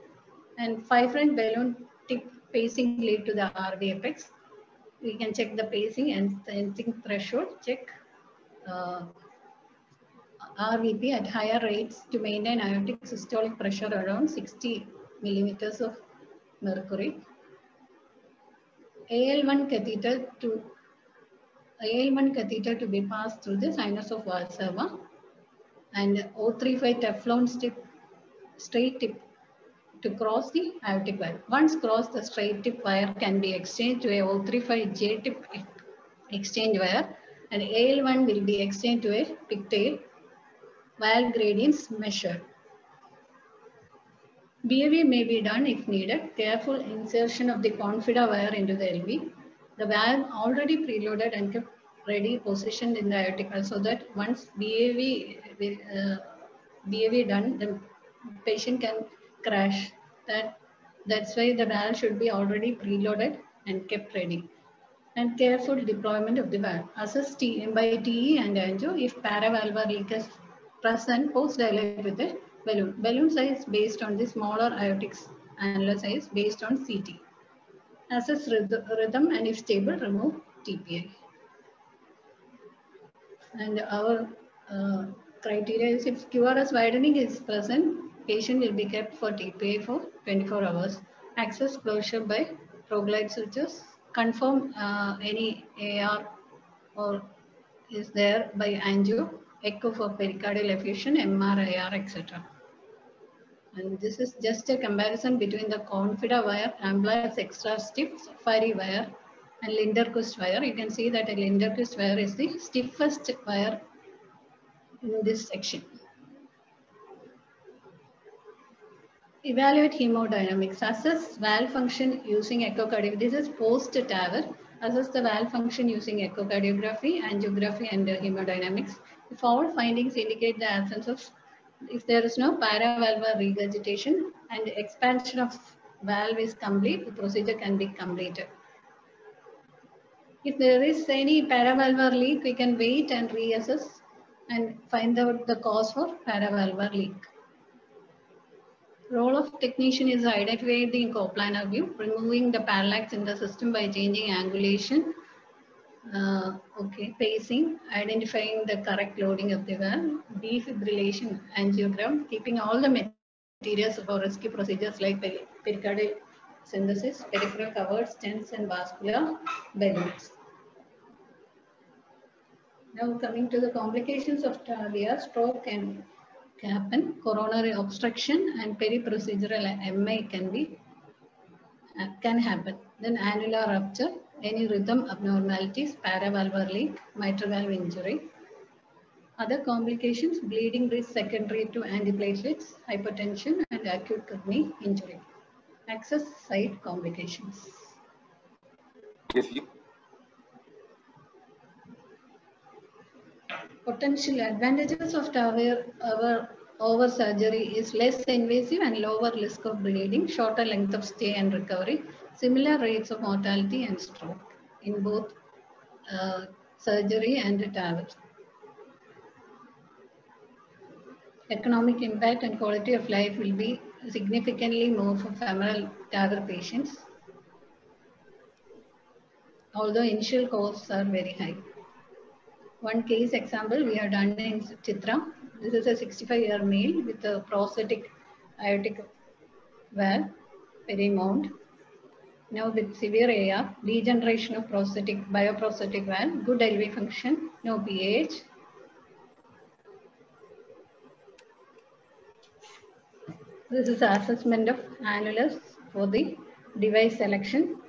And five front balloon tip pacing lead to the RV apex we can check the pacing and sensing threshold, check uh, RVP at higher rates to maintain aortic systolic pressure around 60 millimeters of mercury. AL1 catheter to AL1 catheter to be passed through the sinus of Valsalva and O35 Teflon strip, straight tip to cross the aortic valve. Once crossed, the straight tip wire can be exchanged to a O35J tip exchange wire and AL1 will be exchanged to a pigtail valve gradients measure. BAV may be done if needed. Careful insertion of the confida wire into the LV. The valve already preloaded and kept ready positioned in the aortic so that once BAV, uh, BAV done, the patient can crash. That, that's why the valve should be already preloaded and kept ready. And careful deployment of the valve. Assess T by TE and angio if paravalvular leak present, post dilate with the balloon. Balloon size based on the smaller aortic annular size based on CT. Assess rhythm and if stable, remove TPI. And our uh, criteria is if QRS widening is present, patient will be kept for TPA for 24 hours. Access closure by proglide switches. Confirm uh, any AR or is there by angio, echo for pericardial effusion, MR, AR, etc. And this is just a comparison between the confida wire, Amplatz extra stiff, safari wire, and Lunderquist wire. You can see that a Lunderquist wire is the stiffest wire in this section. Evaluate hemodynamics. Assess valve function using echocardiography. This is post TAVR. Assess the valve function using echocardiography, angiography, and hemodynamics. All findings indicate the absence of, if there is no paravalvular regurgitation and expansion of valve is complete, the procedure can be completed. If there is any paravalvular leak, we can wait and reassess and find out the cause for paravalvular leak. Role of technician is identify the coplanar view, removing the parallax in the system by changing angulation, uh, okay, pacing, identifying the correct loading of the valve, defibrillation angiogram, keeping all the materials for rescue procedures like peri- pericardial synthesis, peripheral covered stents and vascular balloons. Now coming to the complications of TAVR, stroke can happen, coronary obstruction and peri-procedural MI can be uh, can happen. Then annular rupture, any rhythm abnormalities, paravalvular leak, mitral valve injury. Other complications, bleeding risk secondary to antiplatelets, hypertension and acute kidney injury. Access site complications. Yes. Potential advantages of TAVR over, over surgery is less invasive and lower risk of bleeding, shorter length of stay and recovery, similar rates of mortality and stroke in both uh, surgery and TAVR. Economic impact and quality of life will be significantly more for femoral TAVR patients, although initial costs are very high. One case example we have done in Chitra. This is a 65 year male with a prosthetic aortic valve, very mount. Now with severe AR, degeneration of prosthetic, bioprosthetic valve, good LV function, no PAH. This is assessment of annulus for the device selection.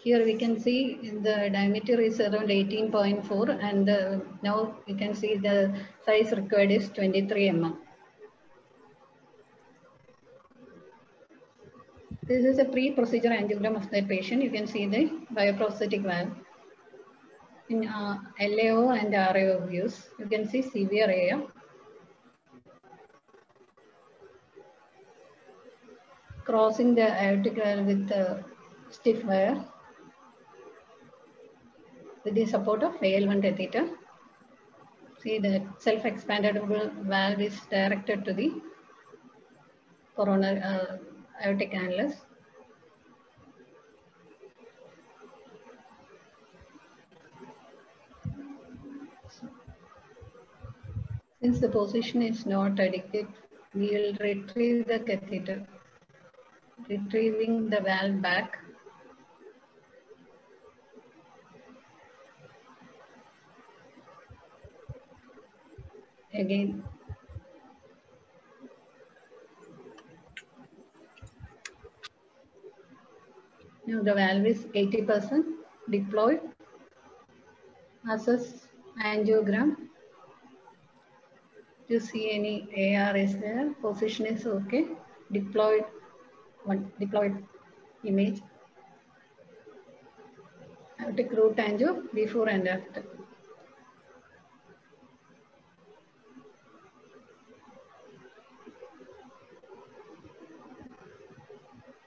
Here we can see the diameter is around 18.4 and uh, now you can see the size required is 23 mm. This is a pre-procedure angiogram of the patient. You can see the bioprosthetic valve. In uh, LAO and RAO views, you can see severe AR. Crossing the aortic valve with the stiff wire with the support of AL1 catheter. See the self-expandable valve is directed to the coronary uh, aortic annulus. Since the position is not adequate, we will retrieve the catheter, retrieving the valve back again. Now the valve is 80% deployed. Assess angiogram. To see any AR is there, position is okay. Deployed one deployed image. Aortic root angio before and after.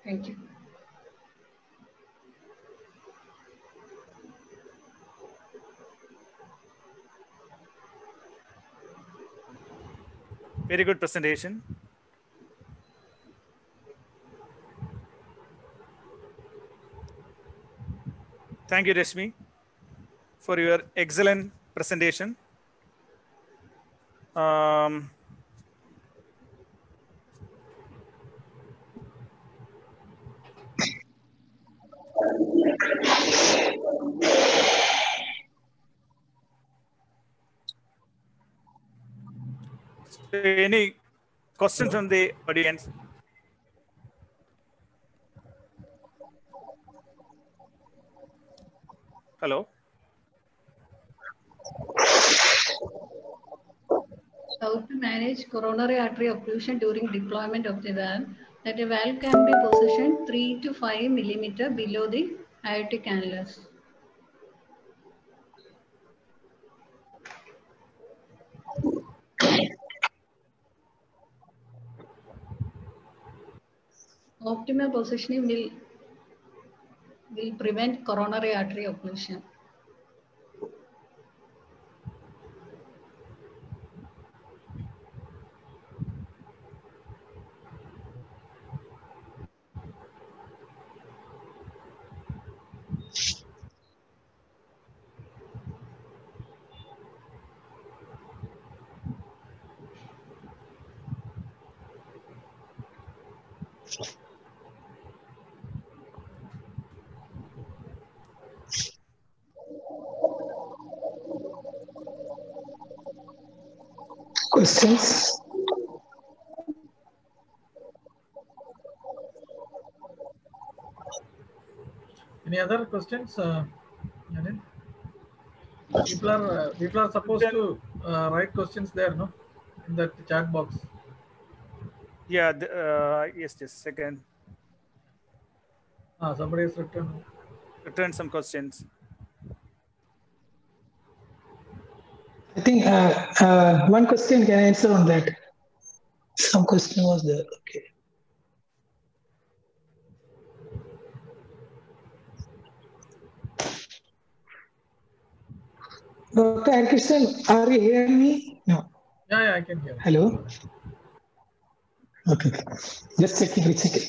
Thank you. Very good presentation. Thank you, Resmi, for your excellent presentation. Um, any questions from the audience? Hello. How to manage coronary artery occlusion during deployment of the valve? That a valve can be positioned 3 to 5 millimeter below the aortic annulus. Optimal positioning will will prevent coronary artery occlusion. Questions? Any other questions? Uh, people are uh, people are supposed to uh, write questions there, no, in that chat box. Yeah. The, uh, yes. Just second. Ah, somebody has written. Return some questions. Think uh, uh, one question can I answer on that. Some question was there. Okay. Dr. Harikrishnan, are you hearing me? No. Yeah, yeah, I can hear. Hello? Okay. Just checking, rechecking.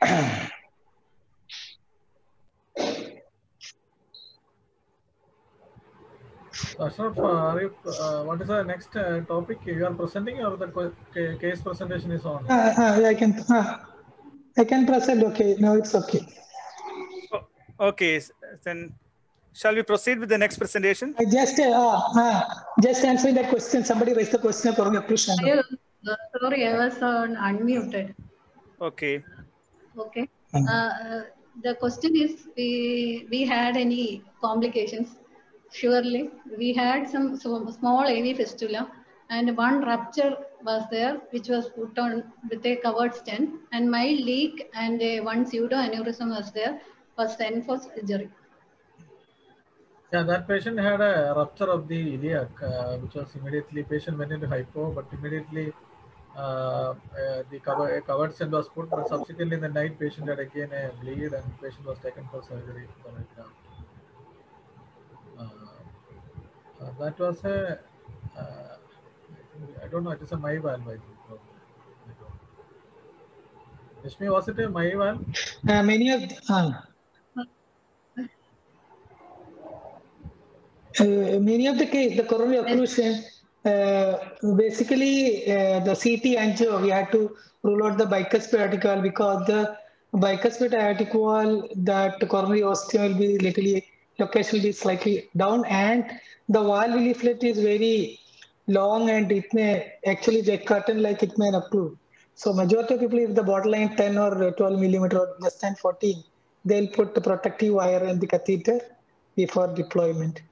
Ashraf, uh, are you, uh, what is the next uh, topic you are presenting or the case presentation is on? Uh, uh, I can, uh, I can present. Okay. No, it's okay. Oh, okay. Then, shall we proceed with the next presentation? I just, uh, uh, just answering that question. Somebody raised the question for me, Krishnan. I, sorry, I was on unmuted. Okay. Okay. Mm. Uh, uh, the question is, we we had any complications? Surely, we had some, some small AV fistula, and one rupture was there, which was put on with a covered stent, and mild leak and uh, one pseudo aneurysm was there, was sent for surgery. Yeah, that patient had a rupture of the iliac, uh, which was immediately patient went into hypo, but immediately uh, uh, the cover, covered stent was put. But subsequently in the night, patient had again a bleed, and patient was taken for surgery. for it, uh, uh, that was a, uh, I don't know, it is a my valve, I think. probably. I don't. Rishmi, was it a my? Uh, many of, uh, uh, many of the case, the coronary occlusion, uh, basically the CT angio, we had to rule out the bicuspid aortic wall because the bicuspid aortic wall, that coronary ostium will be little, location will be slightly down and the wall leaflet is very long and it may actually get curtain like it may occlude. So majority of people, if the borderline 10 or 12 millimeter or less than 14, they'll put the protective wire and the catheter before deployment.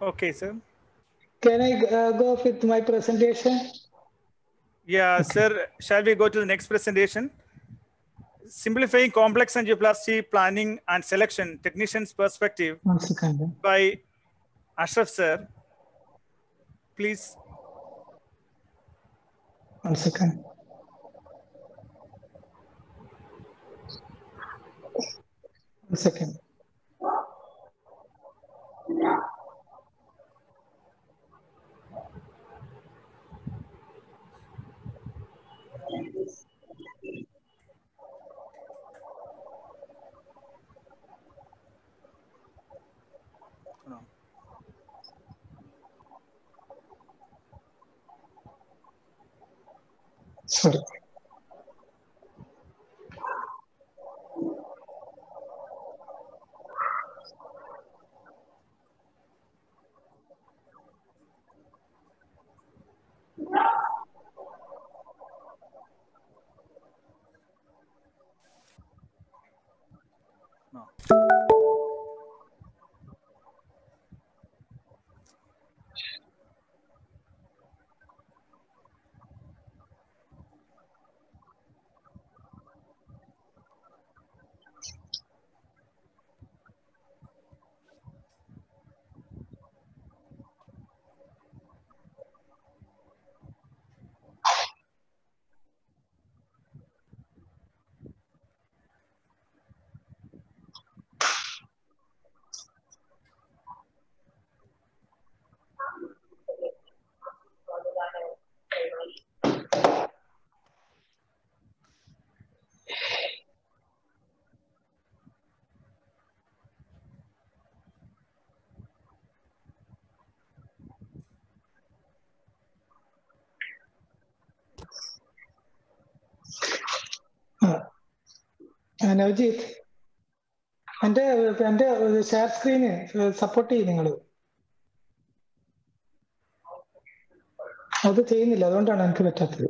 Okay, sir. Can I uh, go with my presentation? Yeah, sir. Shall we go to the next presentation? Simplifying complex angioplasty planning and selection, technician's perspective One second. by Ashraf, sir. Please. One second. One second. Sorry. ആ, നവജീത് എന്റെ എന്റെ share screen support ചെയ്യും നിങ്ങൾ അത് ചെയ്യുന്നില്ല അതുകൊണ്ടാണ് എനിക്ക് പറ്റാത്തത്.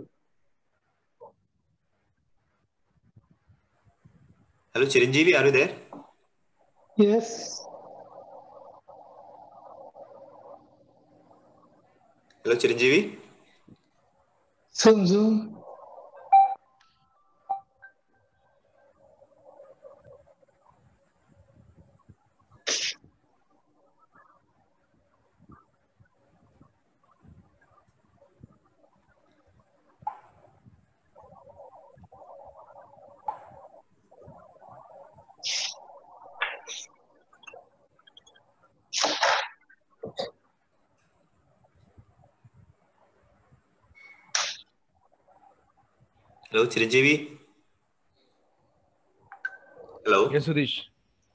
Hello Chiranjeevi are you there yes. Hello Chiranjeevi? Zoom zoom Hello, Chiranjeevi. Hello. Yes, Sudesh.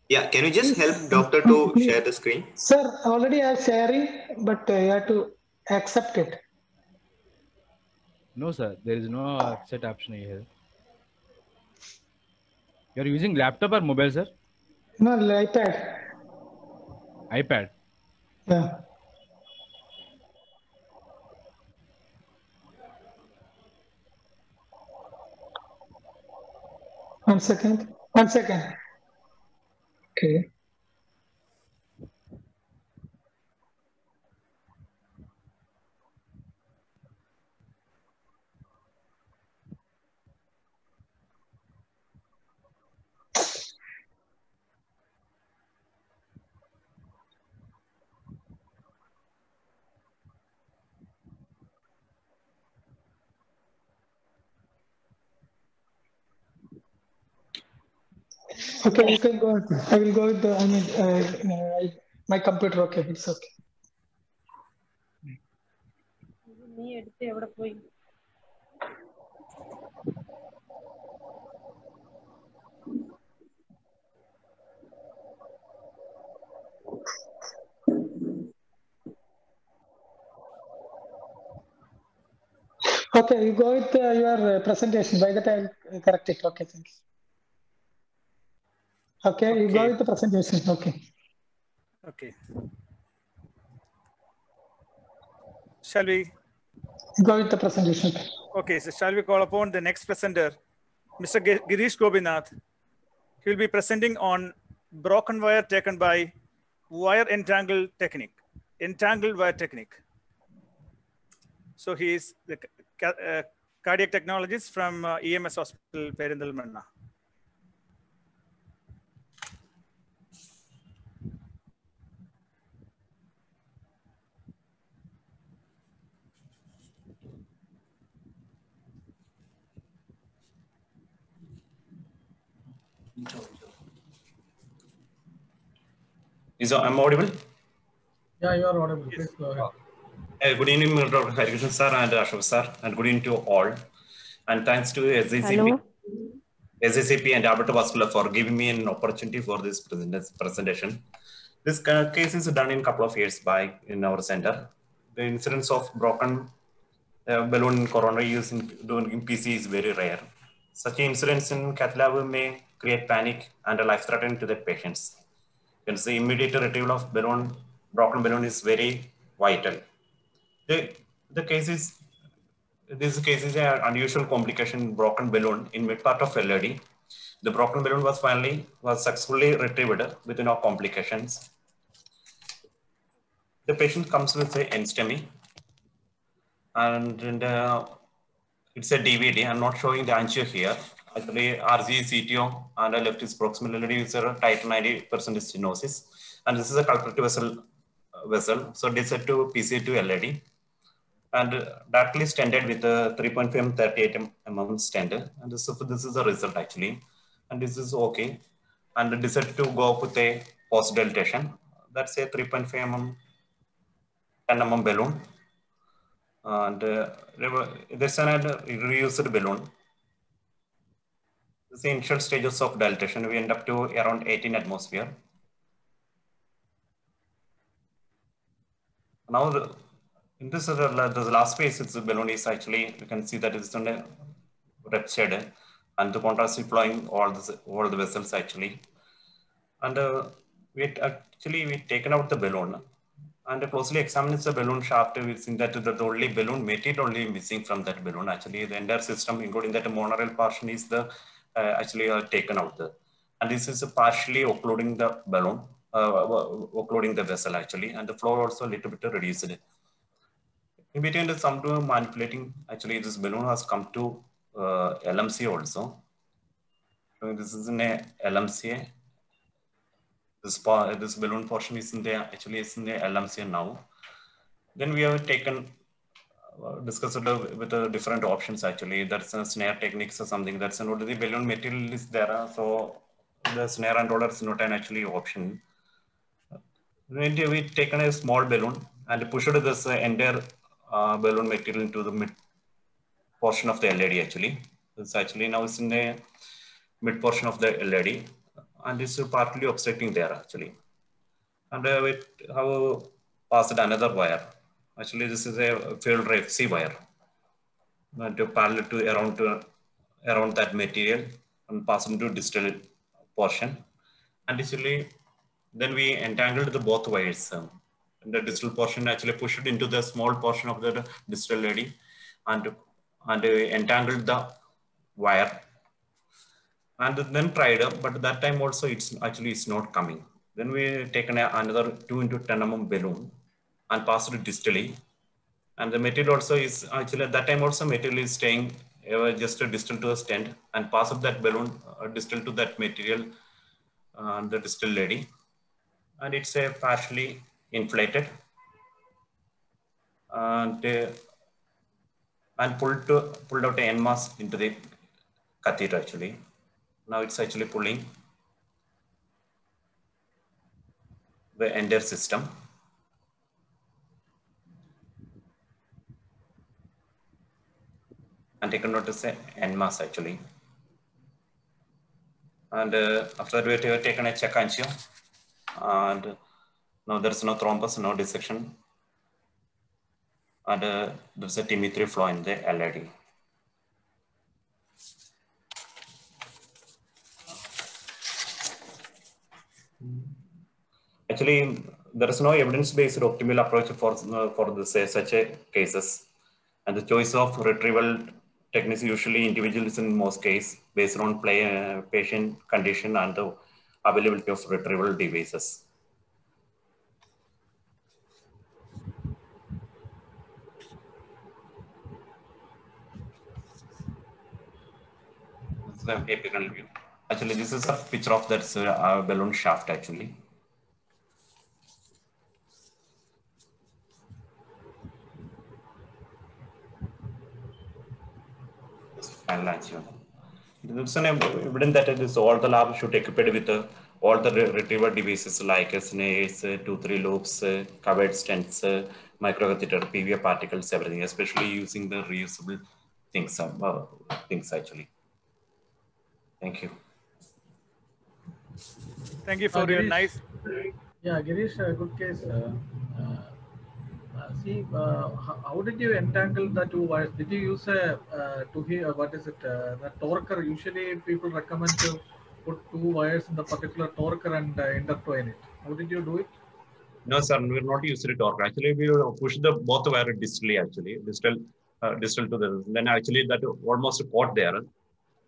Yeah, can you just help doctor to share the screen? Sir, already I am sharing, but uh, you have to accept it. No, sir. There is no uh, set option here. You're using laptop or mobile, sir? No, iPad. iPad. Yeah. One second. One second. Okay. Okay, you can go. ahead. I will go with the, I mean, uh, uh, I- my computer. Okay, it's okay. നീ എടുത്ത് എവിടെ പോയി Okay, you go with uh, your uh, presentation. By the time, uh, correct it. Okay, thank you. Okay, you go Okay. with the presentation. Okay. Okay. Shall we? Go with the presentation. Okay. Okay, so shall we call upon the next presenter, Mr. Gi- Girish Gopinath. He will be presenting on broken wire taken by wire entangle technique, entangled wire technique. So he is the uh, cardiac technologist from uh, EMS Hospital, Perinthalmanna. Is I'm audible? Yeah, you are audible. Please go ahead. Uh, good evening, Dr. Harikrishnan sir and Ashok sir, and good evening to all. And thanks to SACP, SACP and Alberta Vascular for giving me an opportunity for this presentation. This case is done in a couple of years by in our center. The incidence of broken uh, balloon coronary use in doing PC is very rare. Such incidents in cath lab may create panic and a life threatening to the patients. Hence, the immediate retrieval of balloon, broken balloon is very vital. The, the case is, this case is an unusual complication, broken balloon in mid part of LAD. The broken balloon was finally, was successfully retrieved with no complications. The patient comes with a NSTEMI and, and uh, it's a DVD. I'm not showing the angio here. Actually, RG CTO and a left is proximal LAD user, tight 90% stenosis. And this is a culprit vessel, uh, vessel. So this is to PC2 LAD. And uh, directly stented with a 3.5 mm 38 mm stent. And this, is- this is the result actually. And this is okay. And decided to go with a post dilatation. That's a 3.5 mm 10 mm balloon. And uh, there's an reused balloon. This is the initial stages of dilatation. We end up to around 18 atmosphere. Now, the, in this, uh, the last phase, it's the balloon is actually, you can see that it's on ruptured. and the contrast flowing all the all the vessels actually. And uh, we actually we taken out the balloon and closely examined the balloon shaft. We seen that the, only balloon material only missing from that balloon. Actually, the entire system, including that monorail portion, is the uh, actually uh, taken out. The, and this is partially occluding the balloon, uh, occluding the vessel actually, and the flow also a little bit reduced. In between the some to manipulating, actually this balloon has come to uh, LMC also. So this is in a LMCA. This this balloon portion is in the actually is in the LMC now. Then we have taken uh, discussed it with the different options actually. That's a snare techniques or something. That's an the balloon material is there. uh, So the snare and roller is not an actually option. When we taken a small balloon and pushed this entire uh, balloon material into the mid portion of the LAD actually. It's actually now it's in the mid portion of the LAD and it's partly obstructing there actually. And uh, we have passed another wire. Actually, this is a Fielder FC wire and to parallel to around to, around that material and pass into distal portion. And actually, then we entangled the both wires. Um, the distal portion actually pushed into the small portion of the distal LAD and and entangled the wire and then tried but that time also it's actually it's not coming. Then we taken another 2 into 10 mm balloon and passed it distally. And the material also is actually at that time also material is staying uh, just a distal to a stent and pass up that balloon uh, distal to that material uh, the distal LAD. And it's a partially inflated. And uh, and pulled to pulled out a mass into the catheter actually. Now it's actually pulling the entire system. And taken notice N end mass actually. And uh, after that we have taken a check angio and now there's no thrombus, no dissection and uh, there's a T3 flow in the LAD. Actually, there is no evidence-based optimal approach for, uh, for this, such cases. And the choice of retrieval techniques usually individuals in most cases based on play, uh, patient condition and the availability of retrieval devices. Apical view. Actually, this is a picture of that uh, balloon shaft actually. Final answer. It's an evidence that it is all the lab should equipped with uh, all the re- retriever devices like snares, uh, two, three loops, uh, covered stents, uh, microcatheter, PVA particles, everything, especially using the reusable things, uh, things actually. Thank you. Thank you for Uh, your Girish. nice. Yeah, Girish, uh, good case. Uh, uh, see, uh, how, how did you entangle the two wires? Did you use a uh, to hear what is it? Uh, the torquer. Usually, people recommend to put two wires in the particular torquer and uh, intertwine it. How did you do it? No, sir, we will not use the torque. Actually, we will push the both wire distally. Actually, distal, uh, distal to the. Then actually that almost caught there.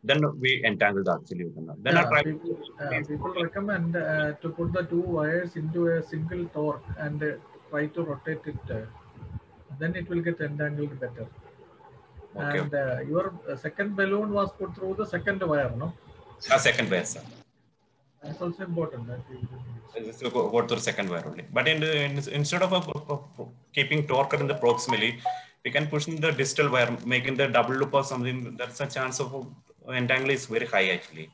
Then we entangled actually. with them. Then I Yeah, tried. people, uh, people recommend uh, to put the two wires into a single torque and uh, try to rotate it. Uh, then it will get entangled better. Okay. And uh, your uh, second balloon was put through the second wire, no? A second wire, sir. That's also important. That you, go, the second wire only. But in, in instead of a, keeping torque in the proximally, we can push in the distal wire, making the double loop or something. That's a chance of entangle is very high actually.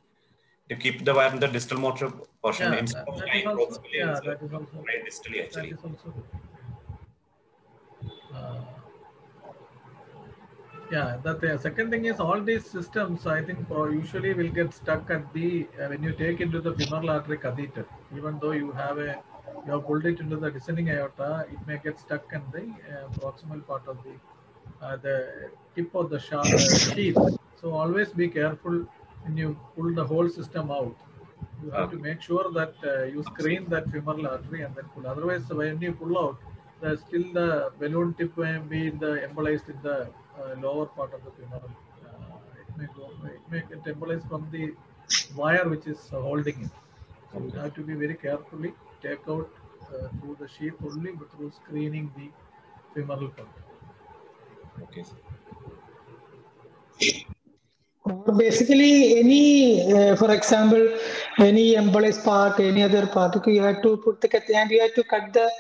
To keep the wire in the distal motor portion yeah, instead that, of that trying proximally, yeah, also that is also, try distally actually. also uh, yeah that the second thing is all these systems i think pro- usually will get stuck at the uh, when you take into the femoral artery catheter even though you have a you have pulled it into the descending aorta it may get stuck in the uh, proximal part of the uh, the tip of the uh, sheath. So always be careful when you pull the whole system out, you have to make sure that uh, you screen that femoral artery and then pull. Otherwise, when you pull out, the still the balloon tip may be in the embolized in the uh, lower part of the femoral. Uh, it may go, it may get embolized from the wire which is uh, holding it. So you have to be very carefully take out uh, through the sheath only, but through screening the femoral part. Okay. Or basically any, uh, for example, any embolized part, any other part, you have to put the catheter and you have to cut the,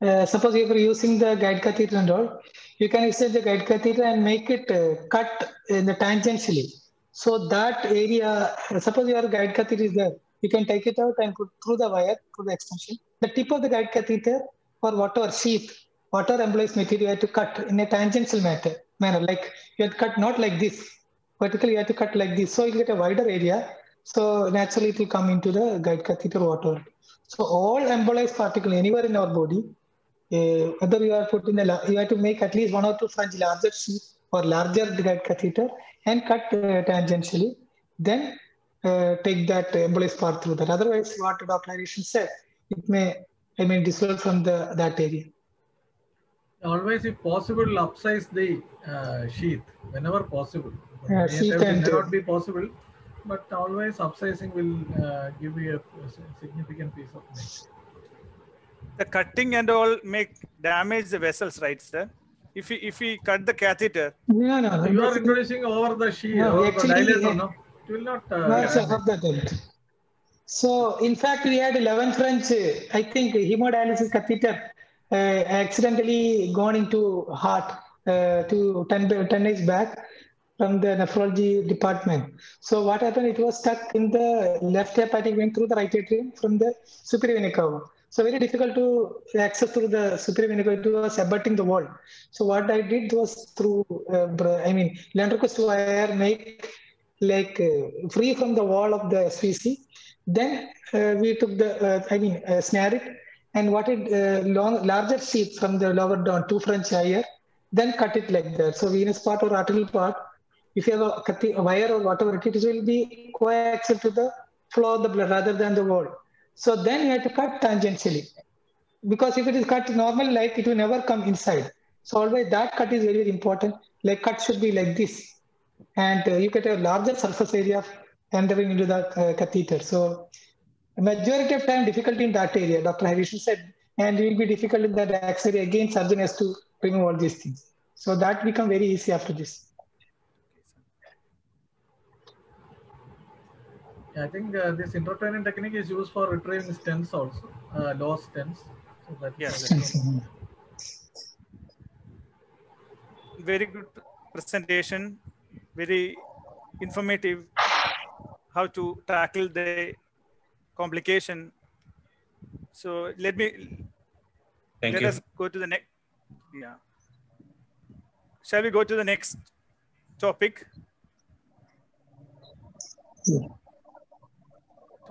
uh, suppose you are using the guide catheter and all, you can extend the guide catheter and make it uh, cut in the tangentially. So that area, suppose your guide catheter is there, you can take it out and put through the wire, through the extension. The tip of the guide catheter or whatever sheath, whatever embolized material, you have to cut in a tangential matter, manner, like you have cut not like this, vertically you have to cut like this. So you get a wider area. So naturally it will come into the guide catheter water. So all embolized particle anywhere in our body, uh, whether you are put in a, you have to make at least one or two French larger sheath or larger guide catheter and cut uh, tangentially. Then uh, take that embolized part through that. Otherwise, what Dr. Harikrishnan it may, I mean, dissolve from the that area. Always, if possible, upsize the uh, sheath whenever possible. Yeah, Many sheath times it and- may not be possible, but always upsizing will uh, give you a, a significant piece of meat. The cutting and all make damage the vessels, right, sir? If we if we cut the catheter, No, no, no. You are introducing over the sheath, No, over actually, the dilator, uh, no? It will not. Uh, No, sir, damage. of that. So, in fact, we had 11 French, uh, I think, hemodialysis catheter uh, accidentally gone into heart uh, to 10, 10 days back from the nephrology department. So, what happened? It was stuck in the left hepatic vein through the right atrium from the superior vena cava. So, very difficult to access through the superior vena cava. It was abutting the wall. So, what I did was through, uh, I mean, Lunderquist wire make like uh, free from the wall of the SVC. Then uh, we took the, uh, I mean, uh, snare it and what it uh, long, larger sheet from the lower down, two French higher, then cut it like that. So venous part or arterial part, if you have a, wire or whatever it is, will be coaxial to the flow of the blood rather than the wall. So then you have to cut tangentially because if it is cut normal like it will never come inside. So always that cut is very, very important. Like cut should be like this and uh, you get a larger surface area entering into the uh, catheter. So majority of time difficulty in that area, Dr. Harikrishnan said, and it will be difficult in that area. Again, surgeon has to remove all these things. So that become very easy after this. I think uh, this intracranial technique is used for retrieving stents also, uh, lost stents. So that Yes. very good presentation, very informative how to tackle the complication. So let me Thank let you. us go to the next. Yeah. Shall we go to the next topic?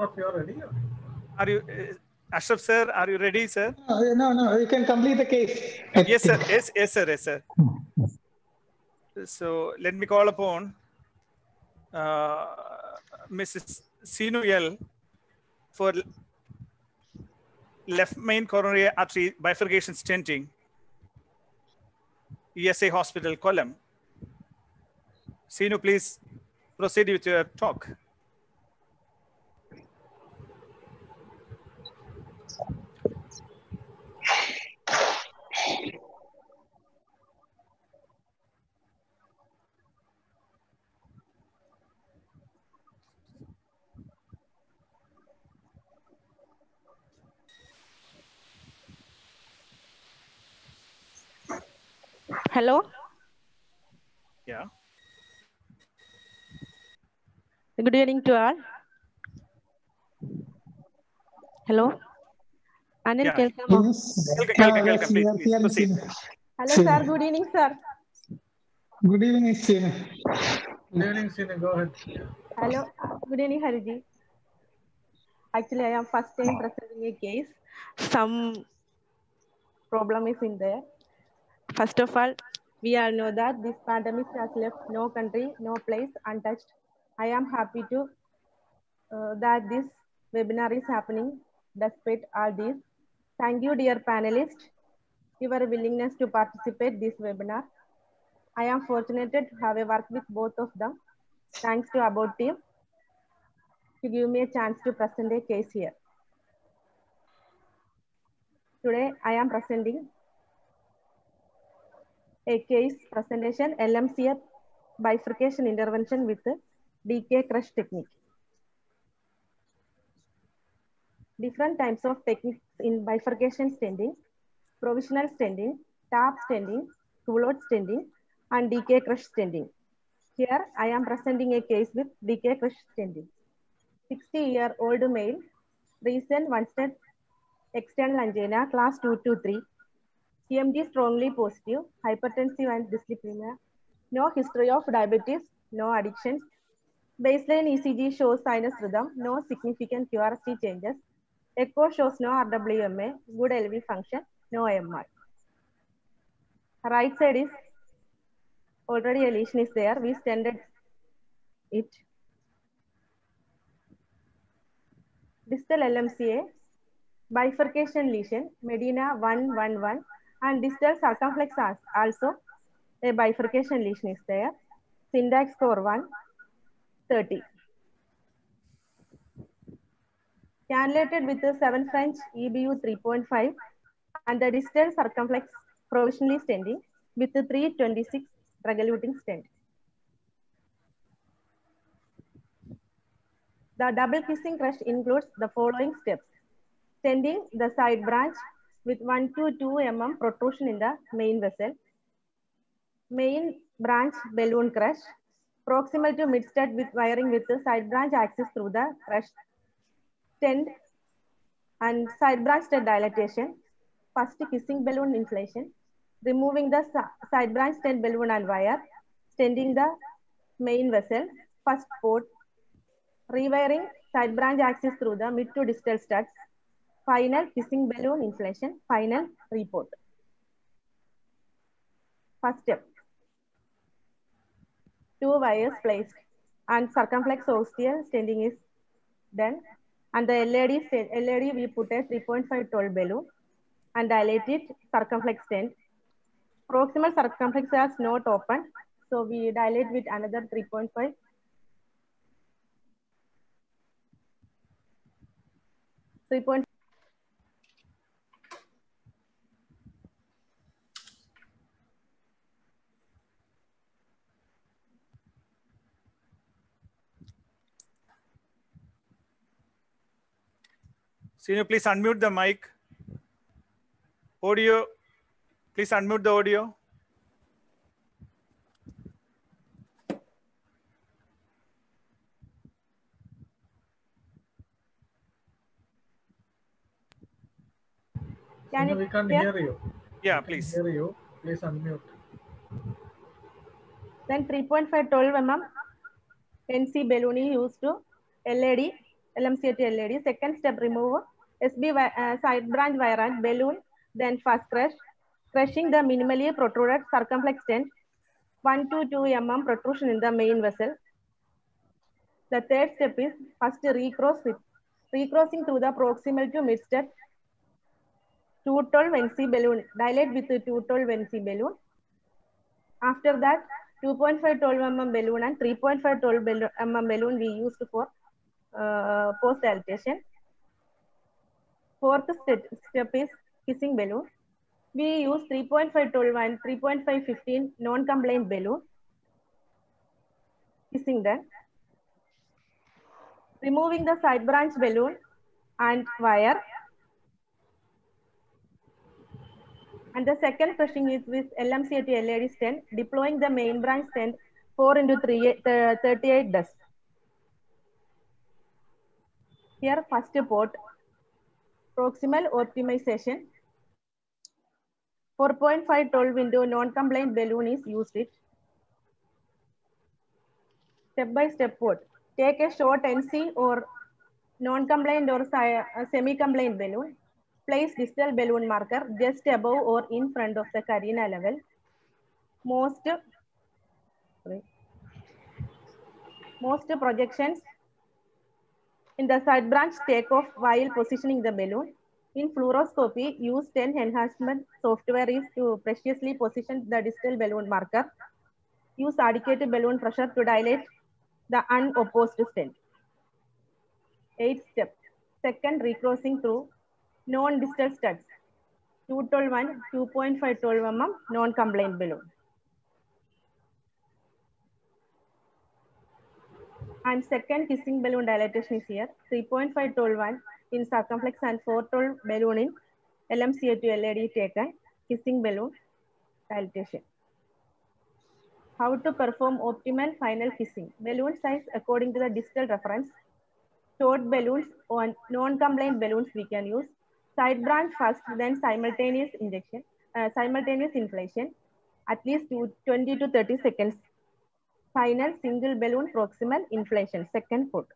If you are ready. Are you, uh, Ashraf sir? Are you ready, sir? No, no, no, you can complete the case. Yes, sir. Yes, yes, sir. Yes, sir. So let me call upon uh, Mrs. Sinu L for left main coronary artery bifurcation stenting, ESA Hospital, column. Sinu, please proceed with your talk. Hello. Yeah. Good evening to all. Hello. Anil, Yeah. can come up. Yes. Welcome, welcome, welcome. we Please, are- please proceed. Hello, Sure. sir. Good evening, sir. Good evening, Sina. Good evening, Sina. Go ahead. Hello. Good evening, Hariji. Actually, I am first time presenting a case. Some problem is in there. First of all, we all know that this pandemic has left no country, no place untouched. I am happy to uh, that this webinar is happening despite all this. Thank you, dear panelists, your willingness to participate this webinar. I am fortunate to have a work with both of them. Thanks to About team to give me a chance to present a case here. Today, I am presenting a case presentation LMCA bifurcation intervention with DK crush technique. Different types of techniques in bifurcation stenting, provisional stenting, tap stenting, full stenting, and DK crush stenting. Here, I am presenting a case with DK crush stenting. 60-year-old male, recent one-step external angina, class 2 to 3, CMG strongly positive, hypertensive and dyslipidemia, no history of diabetes, no addictions. Baseline ECG shows sinus rhythm, no significant QRST changes. Echo shows no RWMA, good LV function, no AMR. Right side is already a lesion is there. We stented it. Distal LMCA, bifurcation lesion, Medina 111, and distal circumflex also a bifurcation lesion is there. Syntax score 1, 30. Cannulated with the 7 French EBU 3.5 and the distal circumflex provisionally standing with the 326 regulating stent. The double kissing crush includes the following steps. Stenting the side branch with 1 to 2 mm protrusion in the main vessel. Main branch balloon crush. Proximal to mid-strut with wiring with the side branch access through the crush stent and side branch stent dilatation. First kissing balloon inflation. Removing the side branch stent balloon and wire. Stenting the main vessel. First port. Rewiring side branch access through the mid to distal struts final kissing balloon inflation, final report. First step. Two wires placed and circumflex ostial stenting is done. And the LAD, LAD we put a 3.5 tall balloon and dilated circumflex stent. Proximal circumflex is not open. So we dilate with another 3.5 3.5 Sinu, please unmute the mic. Audio, please unmute the audio. Can No, we can't hear? hear you. Yeah, We please. can't Hear you. Please unmute. Then 3.5 12 mm NC balloon used to LAD, LMCT LAD. Second step remove SB uh, side branch wire balloon. Then fast crush, crushing the minimally protruded circumflex tent, 1 to 2 mm protrusion in the main vessel. The third step is first recross recrossing through the proximal to mid step. 212 NC balloon, dilate with the 212 NC balloon. After that, 2.5 12 mm balloon and 3.5 12 balloon, mm balloon we used for uh, post dilatation. Fourth step, is kissing balloon. We use 3.5 12 and 3.5 15 non-compliant balloon. Kissing that. Removing the side branch balloon and wire. And the second crushing is with LMCT LAD stent, deploying the main branch stent 4 into 3, uh, 38 dust. Here, first port, proximal optimization. 4.5 12 window non-compliant balloon is used it. Step by step port. Take a short NC or non-compliant or uh, semi-compliant balloon. Place distal balloon marker just above or in front of the carina level. Most sorry. Most projections in the side branch take off while positioning the balloon. In fluoroscopy, use 10 enhancement software is to preciously position the distal balloon marker. Use adequate balloon pressure to dilate the unopposed stent. Eighth step. Second, recrossing through non-distal struts. 212 1, 2.5 12 mm non-compliant balloon. And second kissing balloon dilatation is here. 3.5 12 1 in circumflex and 412 balloon in LMCA to LAD taken. Kissing balloon dilatation. How to perform optimal final kissing. Balloon size according to the distal reference. Short balloons or non-compliant balloons we can use. Side branch first, then simultaneous injection, uh, simultaneous inflation, at least 20 to 30 seconds. Final single balloon proximal inflation, second put.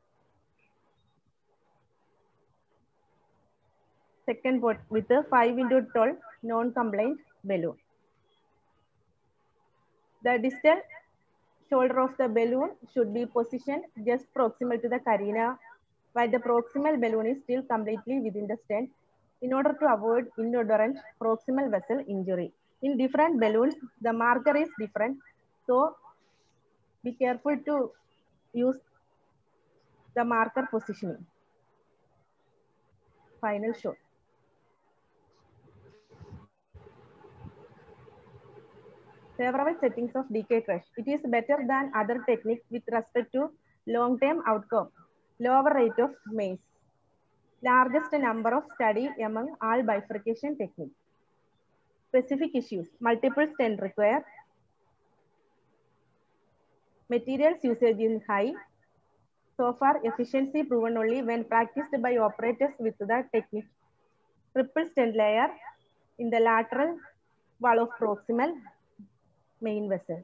Second put with a 5 into 12 non-compliant balloon. The distal shoulder of the balloon should be positioned just proximal to the carina, while the proximal balloon is still completely within the stent in order to avoid inodorant proximal vessel injury. In different balloons, the marker is different. So be careful to use the marker positioning. Final shot. Favorable settings of DK crush. It is better than other techniques with respect to long-term outcome, lower rate of MACE, largest number of study among all bifurcation techniques. Specific issues, multiple stent required, materials usage is high. So far, efficiency proven only when practiced by operators with the technique. Triple stent layer in the lateral wall of proximal main vessel.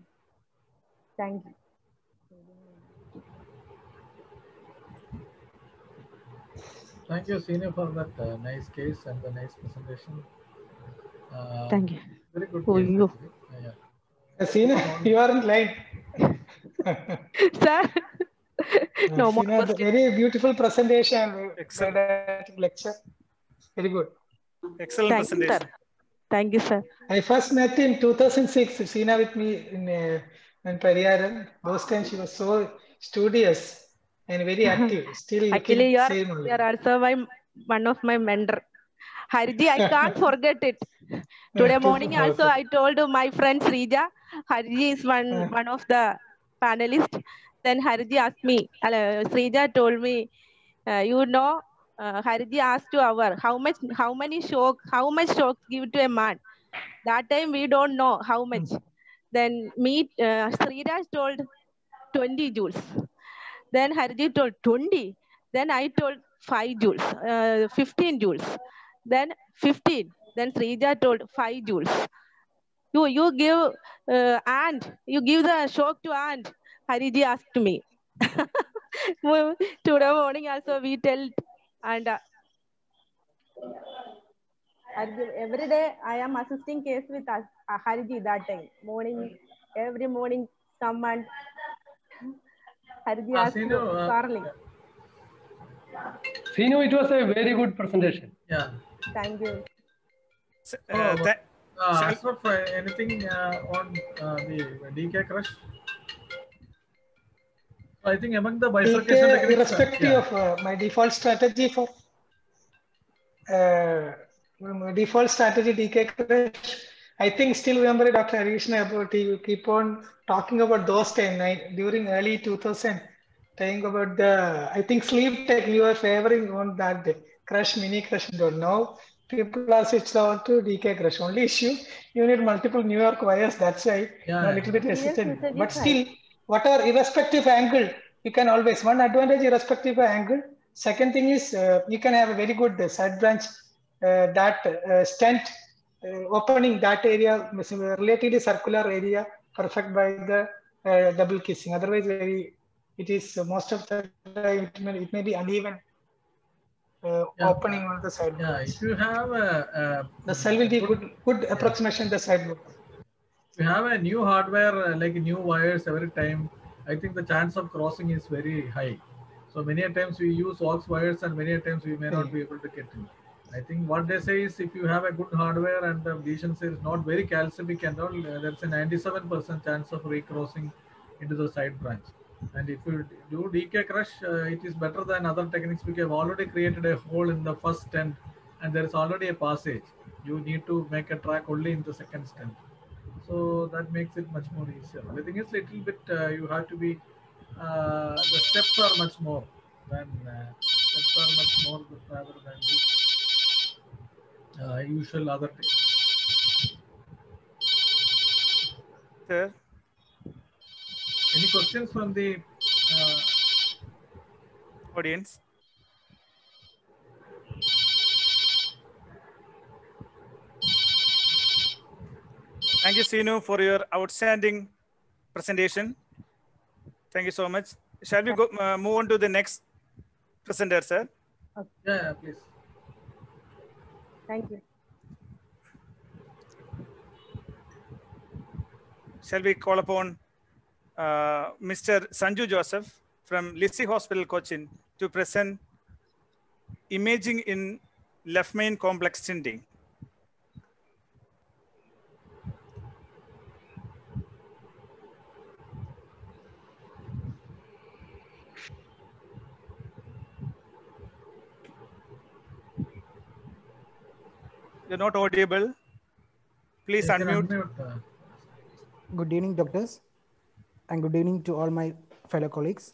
Thank you. Thank you, Senior, for that uh, nice case and the nice presentation. Uh, Thank you. Very good. Oh, case, you. actually. Uh, yeah. Sina, you are in line. Sir, no more Sina, the very beautiful presentation, didactic lecture. Very good. Excellent Thank you, presentation. sir. Thank you, sir. I first met in 2006, Sina with me in, uh, in Pariyaram. Those times she was so studious and very active. Still Actually, looking you are, same you are also my one of my mentor. Harji, I can't forget it. Today morning also I told my friend Srija, Harji is one one of the panelists. Then Harji asked me, uh, Srija told me, uh, you know, uh, asked to our how much, how many shock, how much shock give to a man. That time we don't know how much. Then me, uh, told 20 joules. Then Harji told 20. Then I told 5 joules, uh, 15 joules. Then 15. Then Srija told 5 joules. You you give uh, and you give the shock to and Hariji asked me. Well, Today morning also we tell and uh, every day I am assisting case with As- uh, Harji that time. Morning, every morning someone Harji Ah, asked Sinu, uh, Carly. Sinu, it was a very good presentation. Yeah. Thank you. Uh, that, uh, shall- Ashraf, uh, anything uh, on uh, the DK crush? I think among the bifurcation DK, techniques, uh, irrespective yeah. of uh, my default strategy for uh, my default strategy DK crush. I think still remember Dr. Harikrishnan about you keep on talking about those time nine, during early 2000, talking about the I think sleep tech you were favoring on that day, crush mini crush don't know. People are switched out to DK crush. Only issue you need multiple New York wires. That's why Yeah, a little bit Yes, hesitant. usage But is high. still, whatever irrespective angle, you can always one advantage irrespective angle. Second thing is uh, you can have a very good uh, side branch uh, that uh, stent uh, opening that area relatively circular area perfect by the uh, double kissing. Otherwise, very it is uh, most of the time it may, it may be uneven uh, Yeah. opening on the side. Yeah, if you have a, a The cell will be good good approximation the side. if you have a new hardware uh, like new wires every time, I think the chance of crossing is very high. So many a times we use aux wires and many a times we may not be able to get in. I think what they say is if you have a good hardware and the lesion is not very calcific and all, uh, there's a 97% chance of recrossing into the side branch. And if you do DK crush, uh, it is better than other techniques because you've already created a hole in the first stent and there is already a passage. You need to make a track only in the second stent. So that makes it much more easier. The thing is little bit, uh, you have to be, uh, the steps are much more than, uh, steps are much more rather than the uh, usual other things. Sir, Any questions from the uh, audience. Thank you, Sinu, for your outstanding presentation. Thank you so much. Shall we go uh, move on to the next presenter, sir? yeah, yeah, please. Thank you. Shall we call upon uh, Mr. Sanju Joseph from Lisie Hospital, Cochin, to present imaging in left main complex stenting. You're not audible. Please unmute. unmute, Good evening, doctors, and good evening to all my fellow colleagues.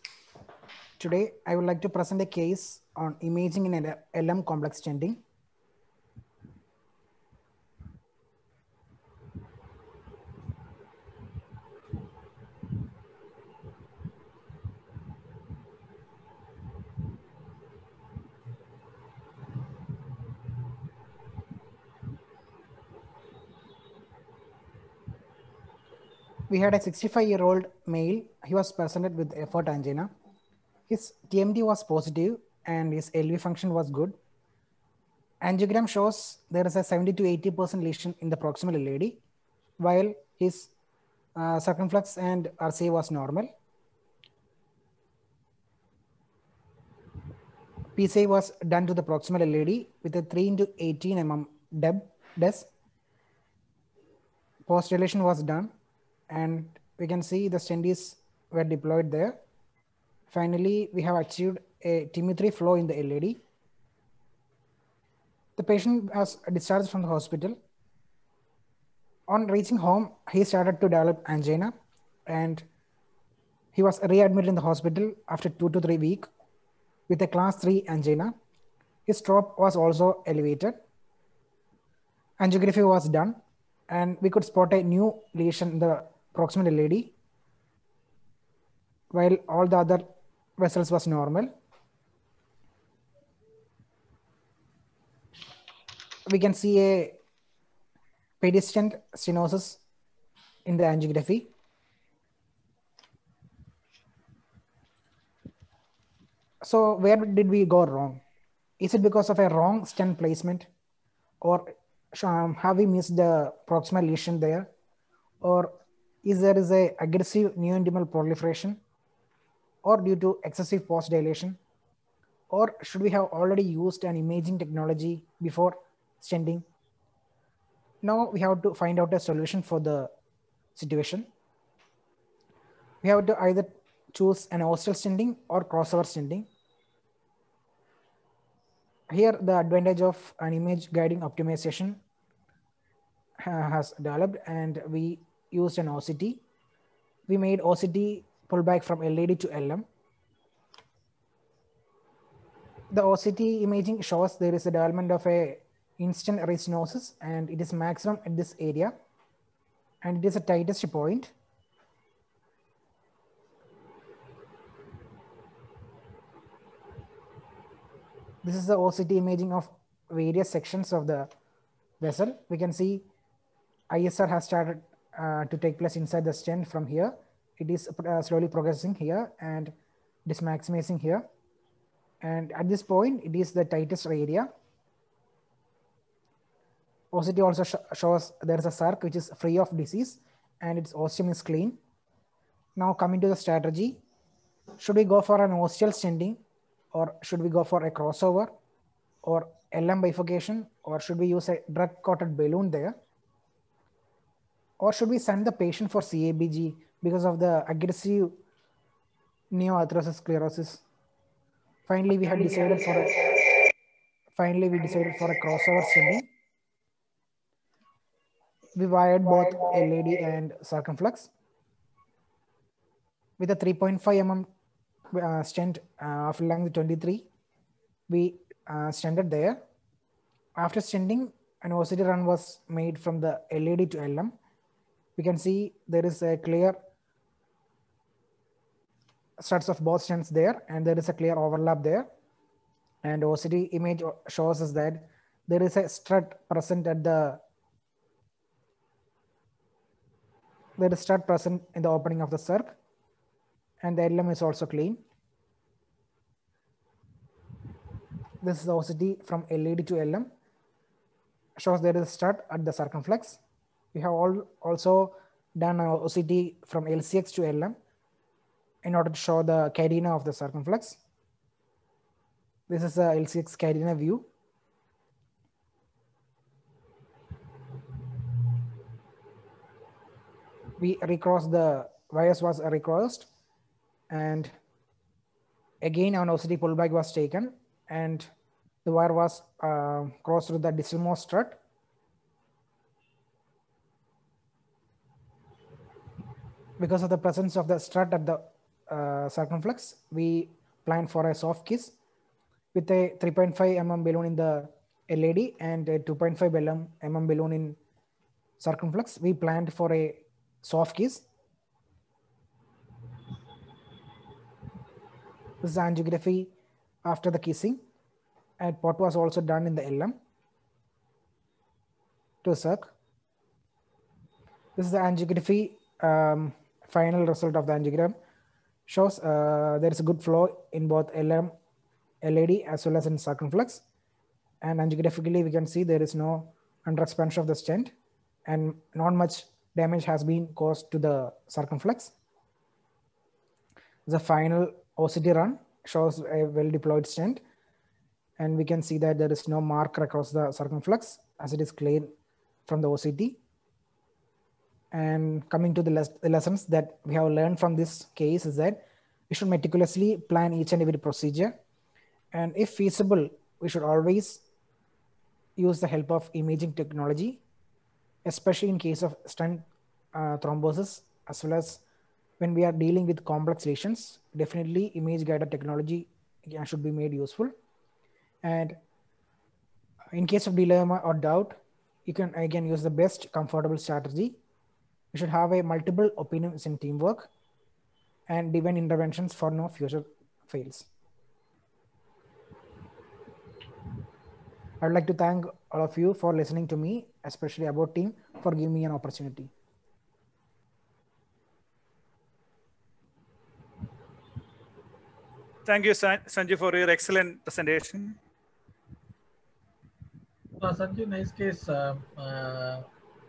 Today, I would like to present a case on imaging in LM complex stenting. We had a 65 year old male. He was presented with effort angina. His TMT was positive and his LV function was good. Angiogram shows there is a 70 to 80% lesion in the proximal LAD, while his uh, circumflex and RCA was normal. PCI was done to the proximal LAD with a 3 into 18 mm deb des. Post dilation was done and we can see the stendies were deployed there. Finally, we have achieved a TIMI3 flow in the LAD. The patient was discharged from the hospital. On reaching home, he started to develop angina and he was readmitted in the hospital after two to three weeks with a class 3 angina. His stroke was also elevated. Angiography was done and we could spot a new lesion in the proximal LAD while all the other vessels was normal. We can see a pedestant stenosis in the angiography. So where did we go wrong? Is it because of a wrong stent placement or um, have we missed the proximal lesion there? Or is there is a aggressive neointimal proliferation or due to excessive post dilation? Or should we have already used an imaging technology before stenting? Now we have to find out a solution for the situation. We have to either choose an ostial stenting or crossover stenting. Here, the advantage of an image guiding optimization uh, has developed and we used an OCT. We made OCT pullback from LAD to LM. The OCT imaging shows there is a development of a instant restenosis and it is maximum at this area and it is the tightest point. This is the OCT imaging of various sections of the vessel. We can see ISR has started to take place inside the stent from here. It is uh, slowly progressing here and it is maximizing here. And at this point, it is the tightest area. OCT also sh shows there is a circ which is free of disease and its ostium is clean. Now coming to the strategy, should we go for an ostial stenting or should we go for a crossover or LM bifurcation or should we use a drug coated balloon there? Or should we send the patient for CABG because of the aggressive neoatherosclerosis? Finally, we had decided for a, finally we decided for a crossover stenting. We wired both LAD and circumflex with a 3.5 mm uh, stent uh, of length 23. We uh, stented there. After stenting, an OCT run was made from the LAD to LM. We can see there is a clear struts of both stents there and there is a clear overlap there. And OCT image shows us that there is a strut present at the there is strut present in the opening of the circ and the LM is also clean. This is the OCT from LAD to LM. Shows there is a strut at the circumflex. We have all also done a OCT from LCX to LM in order to show the carina of the circumflex. This is a LCX carina view. We recrossed the wires was recrossed and again an OCT pullback was taken and the wire was uh, crossed through the distal most strut. Because of the presence of the strut at the uh, circumflex, we planned for a soft kiss with a 3.5 mm balloon in the LAD and a 2.5 mm, mm balloon in circumflex. We planned for a soft kiss. This is angiography after the kissing and pot was also done in the LM to circ. This is the angiography um, final result of the angiogram shows uh, there is a good flow in both LM, LAD as well as in circumflex. And angiographically, we can see there is no under expansion of the stent and not much damage has been caused to the circumflex. The final OCT run shows a well deployed stent and we can see that there is no marker across the circumflex as it is clean from the OCT. And coming to the, les the lessons that we have learned from this case is that we should meticulously plan each and every procedure. And if feasible, we should always use the help of imaging technology, especially in case of stent uh, thrombosis, as well as when we are dealing with complex lesions, definitely image guided technology should be made useful. And in case of dilemma or doubt, you can again use the best comfortable strategy. You should have a multiple opinions in teamwork and divine interventions for no future fails. I would like to thank all of you for listening to me, especially about team, for giving me an opportunity. Thank you, San- Sanju, for your excellent presentation. Uh, Sanju, nice case. Um, uh,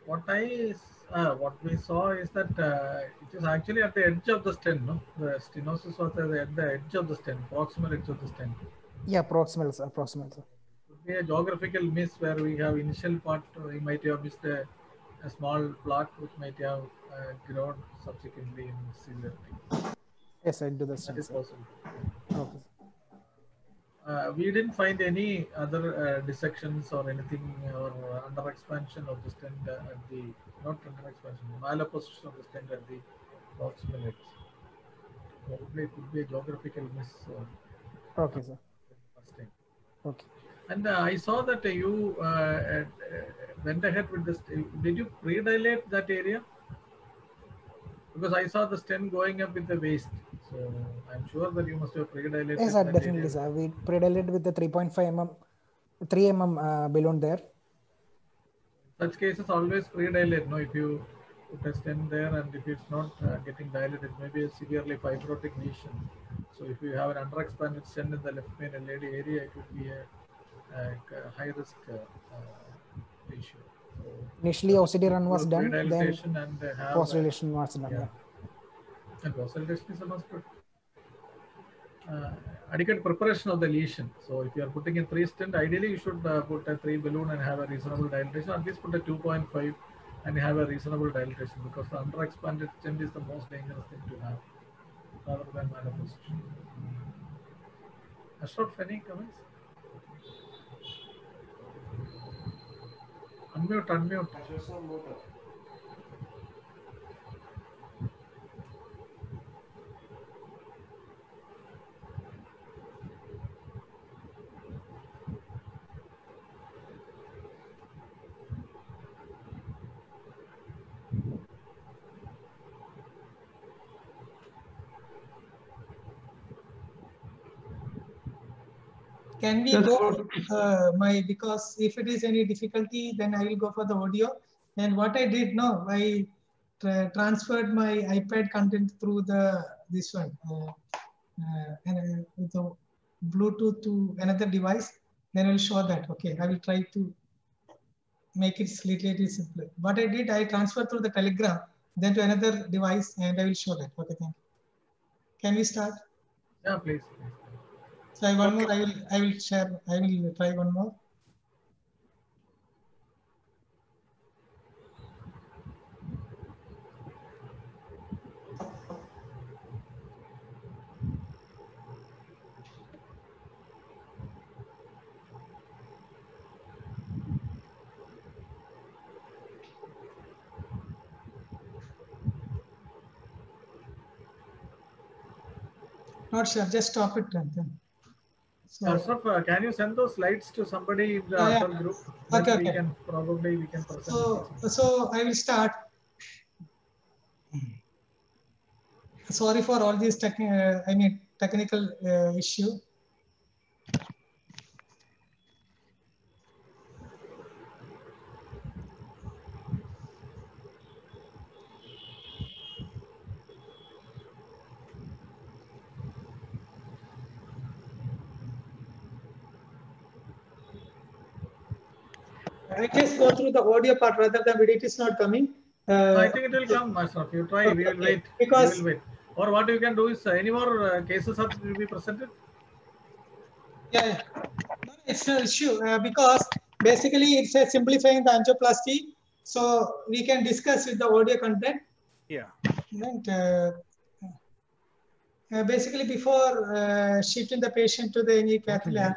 what I uh, what we saw is that uh, it is actually at the edge of the stent. No, the stenosis was at the edge of the stent, proximal edge of the stent. Yeah, proximal, sir, proximal. Sir. Be a geographical miss where we have initial part. We might have missed a, a small plaque which might have uh, grown subsequently in severity. Yes, I do the That stent. is possible. Okay. Uh, we didn't find any other uh, dissections or anything or under expansion of the stent at the not under expansion malapposition of the stent at the proximal edge. Probably it could be a geographical miss. Uh, Okay, sir. Okay. And uh, I saw that uh, you uh, uh, went ahead with this. Did you pre-dilate that area? Because I saw the stent going up with the waist. So I'm sure that you must have pre-dilated. Yes, sir, definitely, area. sir. We pre-dilated with the 3.5 mm, 3 mm uh, balloon there. such cases always pre-dilate. No, if you put a stent there and if it's not uh, getting dilated, maybe a severely fibrotic lesion. So if you have an underexpanded stent in the left main LAD area, it would be a, a high risk uh, uh, issue. So Initially, OCT run was done, then post-dilation was done. yeah. Yeah. And consultation is a must. Uh, adequate preparation of the lesion. So if you are putting in three stent, ideally you should uh, put a three balloon and have a reasonable dilatation. At least put a 2.5 and have a reasonable dilatation because the underexpanded stent is the most dangerous thing to have rather than malposition. Ashraf, any comments? Unmute, unmute. Can we Yes, go uh, my because if it is any difficulty, then I will go for the audio. And what I did now, I tra- transferred my iPad content through the this one uh, uh, and uh, with the Bluetooth to another device. Then I will show that. Okay, I will try to make it slightly simpler. What I did, I transferred through the Telegram, then to another device, and I will show that. Okay, thank you. Can we start? Yeah, please. So I one more. I will. I will share. I will try one more. Not sure. Just stop it then. Ashraf, uh, can you send those slides to somebody in the Yeah, group? Then Okay, we okay. can probably we can present. so, so I will start. Sorry for all these tech, uh, I mean, technical uh, issue. I just go through the audio part rather than video. It is not coming. Uh, I think it will come, Ashraf. You try. We will Okay, wait. because- we will wait. Or what you can do is uh, any more uh, cases are to be presented. Yeah, yeah. It's an issue uh, because basically it's a simplifying the angioplasty. So we can discuss with the audio content. Yeah. And, uh, uh, basically, before uh, shifting the patient to the any cath lab,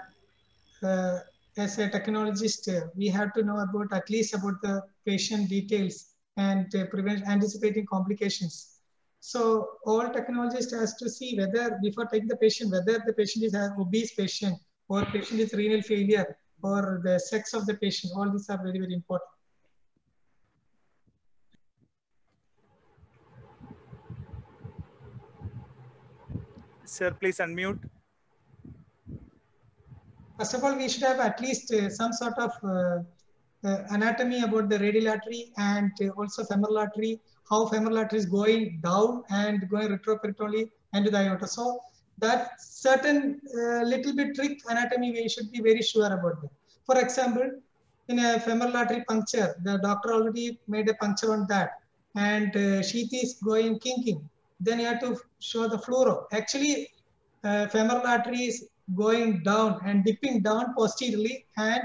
uh, as a technologist, uh, we have to know about at least about the patient details and uh, prevent anticipating complications. So all technologist has to see whether before taking the patient, whether the patient is an obese patient or patient is renal failure or the sex of the patient. All these are very, very important. Sir, please unmute. First of all, we should have at least uh, some sort of uh, uh, anatomy about the radial artery and uh, also femoral artery, how femoral artery is going down and going retroperitoneally and the aorta. So that certain uh, little bit trick anatomy we should be very sure about that. For example, in a femoral artery puncture, the doctor already made a puncture on that and uh, sheath is going kinking. Then you have to show the fluoro. Actually, uh, femoral artery is going down and dipping down posteriorly and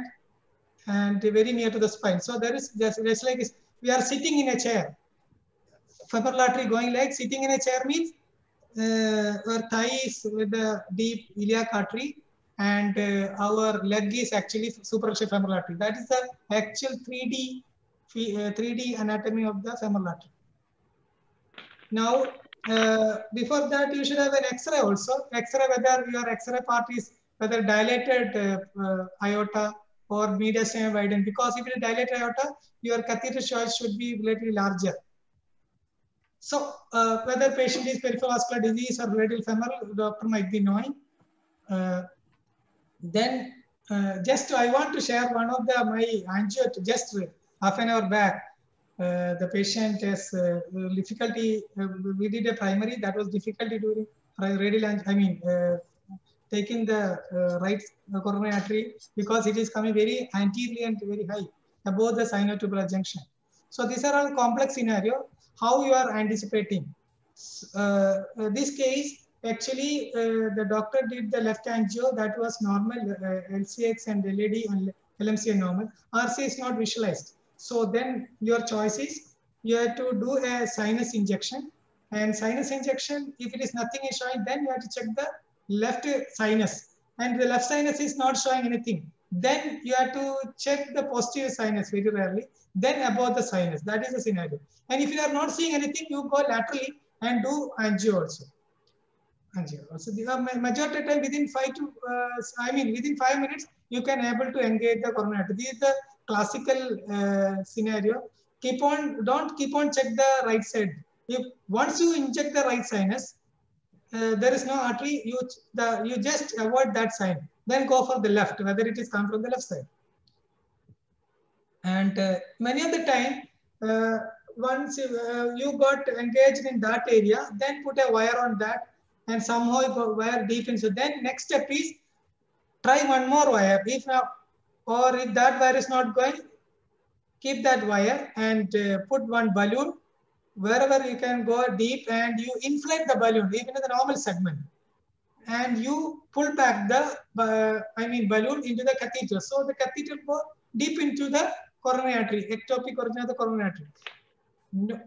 and very near to the spine. So there is just it's like we are sitting in a chair. Femoral artery going like sitting in a chair means uh, our thigh is with the deep iliac artery and uh, our leg is actually superficial femoral artery. That is the actual 3D uh, 3D anatomy of the femoral artery. Now, uh, before that, you should have an X-ray also. X-ray, whether your X-ray part is whether dilated uh, uh, aorta or mediastinum widened. Because if it is dilated aorta, your catheter choice should be relatively larger. So, uh, whether patient is peripheral vascular disease or radial femoral, doctor might be knowing. Uh, then, just I want to share one of the my angio just half an hour back. Uh, the patient has uh, difficulty. Uh, we did a primary that was difficulty during radial. I mean, uh, taking the uh, right coronary artery because it is coming very anteriorly and very high above the sinotubular junction. So these are all complex scenario. How you are anticipating? this case, actually, the doctor did the left angio that was normal, LCX and LAD and LMC normal. RC is not visualized. So then your choice is you have to do a sinus injection and sinus injection, if it is nothing is showing, then you have to check the left sinus and the left sinus is not showing anything. Then you have to check the posterior sinus very rarely, then above the sinus. That is the scenario. And if you are not seeing anything, you go laterally and do angio also. Angio. also. uh, majority of time within five to, uh, I mean within five minutes, you can able to engage the coronary. This is the classical uh, scenario. Keep on, don't keep on check the right side. If once you inject the right sinus, uh, there is no artery, you the you just avoid that side. Then go for the left, whether it is come from the left side. And uh, many of the time, uh, once you, uh, you got engaged in that area, then put a wire on that and somehow wire deep. So then next step is try one more wire. If now, or if that wire is not going, keep that wire and uh, put one balloon wherever you can go deep and you inflate the balloon, even in the normal segment. And you pull back the, uh, I mean, balloon into the catheter. So the catheter go deep into the coronary artery, ectopic origin of the coronary artery. No,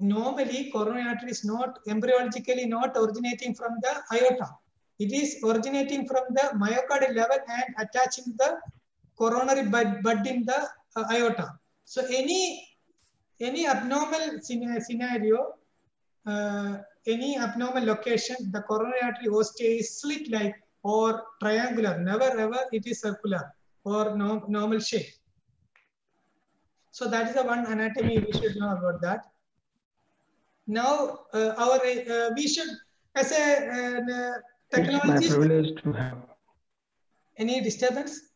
normally, coronary artery is not embryologically not originating from the aorta. It is originating from the myocardial level and attaching the coronary bud, bud in the uh, aorta. So any any abnormal scenario, uh, any abnormal location, the coronary artery ostia is slit-like or triangular. Never ever it is circular or no, normal shape. So that is the one anatomy we should know about that. Now, uh, our uh, we should as a uh, technologist. It's my privilege to have. Any disturbance?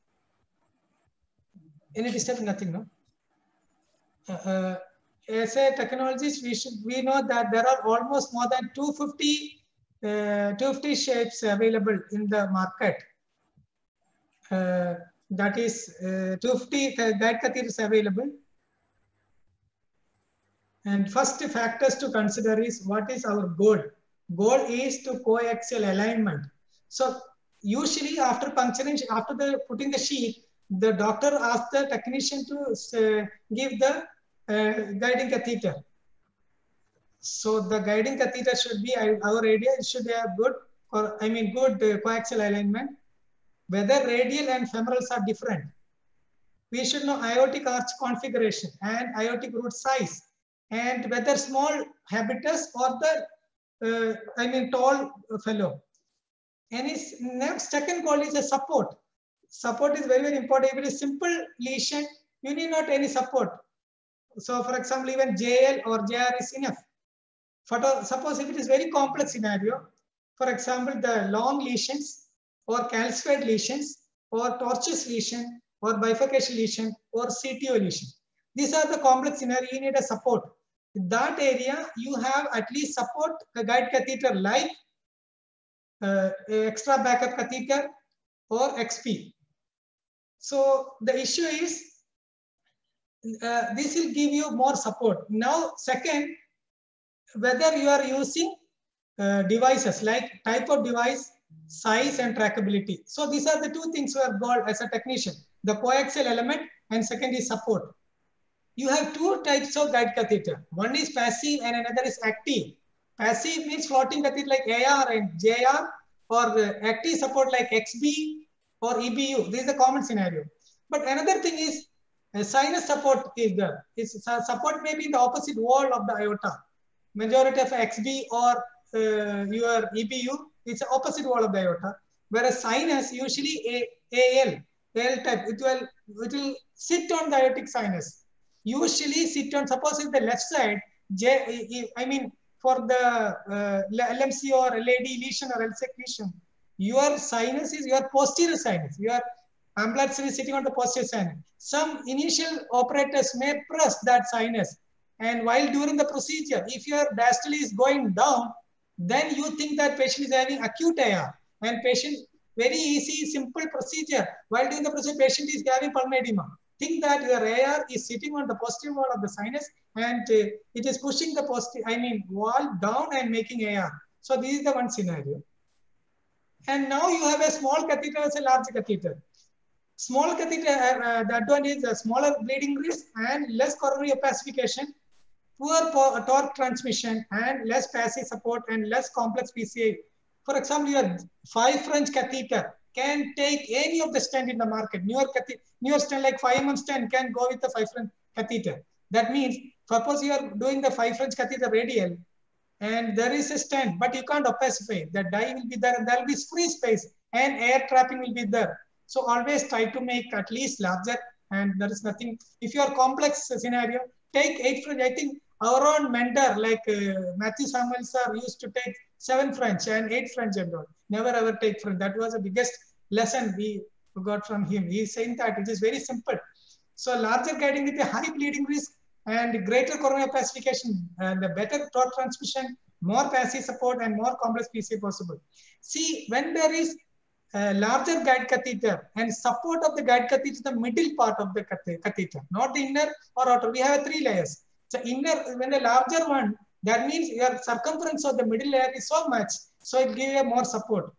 Any disturbance? Nothing, no. Uh, as a technologist, we should we know that there are almost more than 250 uh, 250 shapes available in the market. Uh, that is uh, 250 guide catheters available. And first factors to consider is what is our goal? Goal is to coaxial alignment. So usually after puncturing, after the putting the sheet, the doctor asks the technician to uh, give the uh, guiding catheter. So the guiding catheter should be our. It should have good, or I mean, good uh, coaxial alignment. Whether radial and femorals are different, we should know aortic arch configuration and aortic root size, and whether small habitus or the, uh, I mean, tall fellow. And his next second goal is a support. Support is very very important. If it is simple lesion, you need not any support. So for example, even JL or JR is enough. For, suppose if it is very complex scenario, for example, the long lesions or calcified lesions or tortuous lesion or bifurcation lesion or CTO lesion. These are the complex scenario, you need a support. In that area, you have at least support a guide catheter like uh, extra backup catheter or XP. So the issue is uh, this will give you more support. Now, second, whether you are using uh, devices like type of device, size and trackability. So these are the two things we have got as a technician, the coaxial element and second is support. You have two types of guide catheter. One is passive and another is active. Passive means floating catheter like AR and JR or uh, active support like XB or EBU. This is a common scenario. But another thing is a sinus support is there. It's, support may be in the opposite wall of the aorta. Majority of XB or uh, your EBU, it's the opposite wall of the aorta. Whereas sinus, usually A, AL, AL type, it will, it will sit on the aortic sinus. Usually sit on, suppose if the left side, J, I mean, for the uh, LMC or LAD lesion or LCX lesion, your sinus is your posterior sinus. Your Amplatz is sitting on the posterior sinus. Some initial operators may press that sinus. And while during the procedure, if your diastole is going down, then you think that patient is having acute AR. And patient, very easy, simple procedure. While doing the procedure, patient is having pulmonary edema. think that your AR is sitting on the posterior wall of the sinus and uh, it is pushing the posterior, I mean, wall down and making AR. So this is the one scenario. And now you have a small catheter as a large catheter. Small catheter, uh, uh, advantage is a smaller bleeding risk and less coronary opacification, poor po- torque transmission and less passive support and less complex PCI. For example, your five French catheter can take any of the stent in the market. Newer, newer stent like 5 mm stent can go with the 5 French catheter. That means, suppose you are doing the 5 French catheter radial and there is a stent, but you can't opacify. The dye will be there and there will be free space and air trapping will be there. So always try to make at least larger and there is nothing. If you are complex scenario, take 8 French. I think our own mentor like uh, Matthew Samuel sir used to take 7 French and 8 French and all. Never ever take French. That was the biggest lesson we got from him. He is saying that it is very simple. So larger guiding with a high bleeding risk and greater coronary opacification and a better torque transmission, more passive support and more complex PCI possible. See, when there is a larger guide catheter and support of the guide catheter is the middle part of the catheter, not the inner or outer. We have three layers. So inner, when the larger one, that means your circumference of the middle layer is so much, so it gives you more support.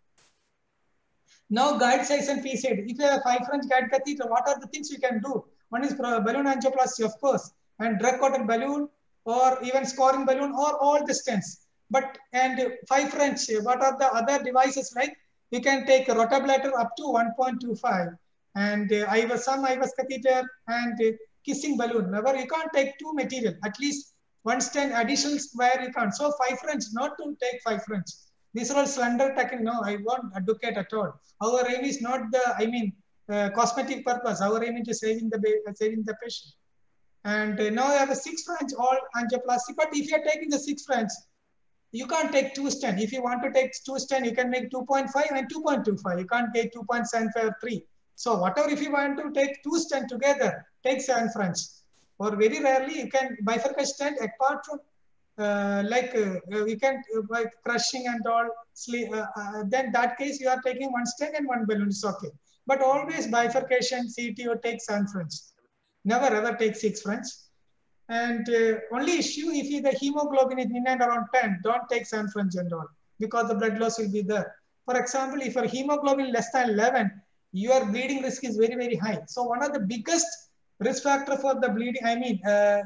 Now guide size and PCI. If you have a five French guide catheter, what are the things you can do? One is balloon angioplasty, of course, and drug coated balloon or even scoring balloon or all the stents. But and five French, what are the other devices like? You can take a rotablator up to 1.25 and uh, I was some I was catheter and uh, kissing balloon. Never you can't take two material, at least one stent additional where you can't. So five French, not to take five French. These are all slender taken. No, I won't advocate at all. Our aim is not the, I mean, uh, cosmetic purpose. Our aim is saving the saving the patient. And uh, now I have a six French all angioplasty. But if you're taking the six French, you can't take two stent. If you want to take two stent, you can make 2.5 and 2.25. You can't take 2.75 or 3. So whatever, if you want to take two stent together, take seven French. Or very rarely, you can bifurcate stent apart from uh, like uh, you can uh, by crushing and all sleep, then that case you are taking one stent and one balloon is okay but always bifurcation CTO take seven French never ever take six friends. and only issue if the hemoglobin is in and around 10 don't take seven French and all because the blood loss will be there for example if your hemoglobin less than 11 your bleeding risk is very very high so one of the biggest risk factor for the bleeding i mean uh,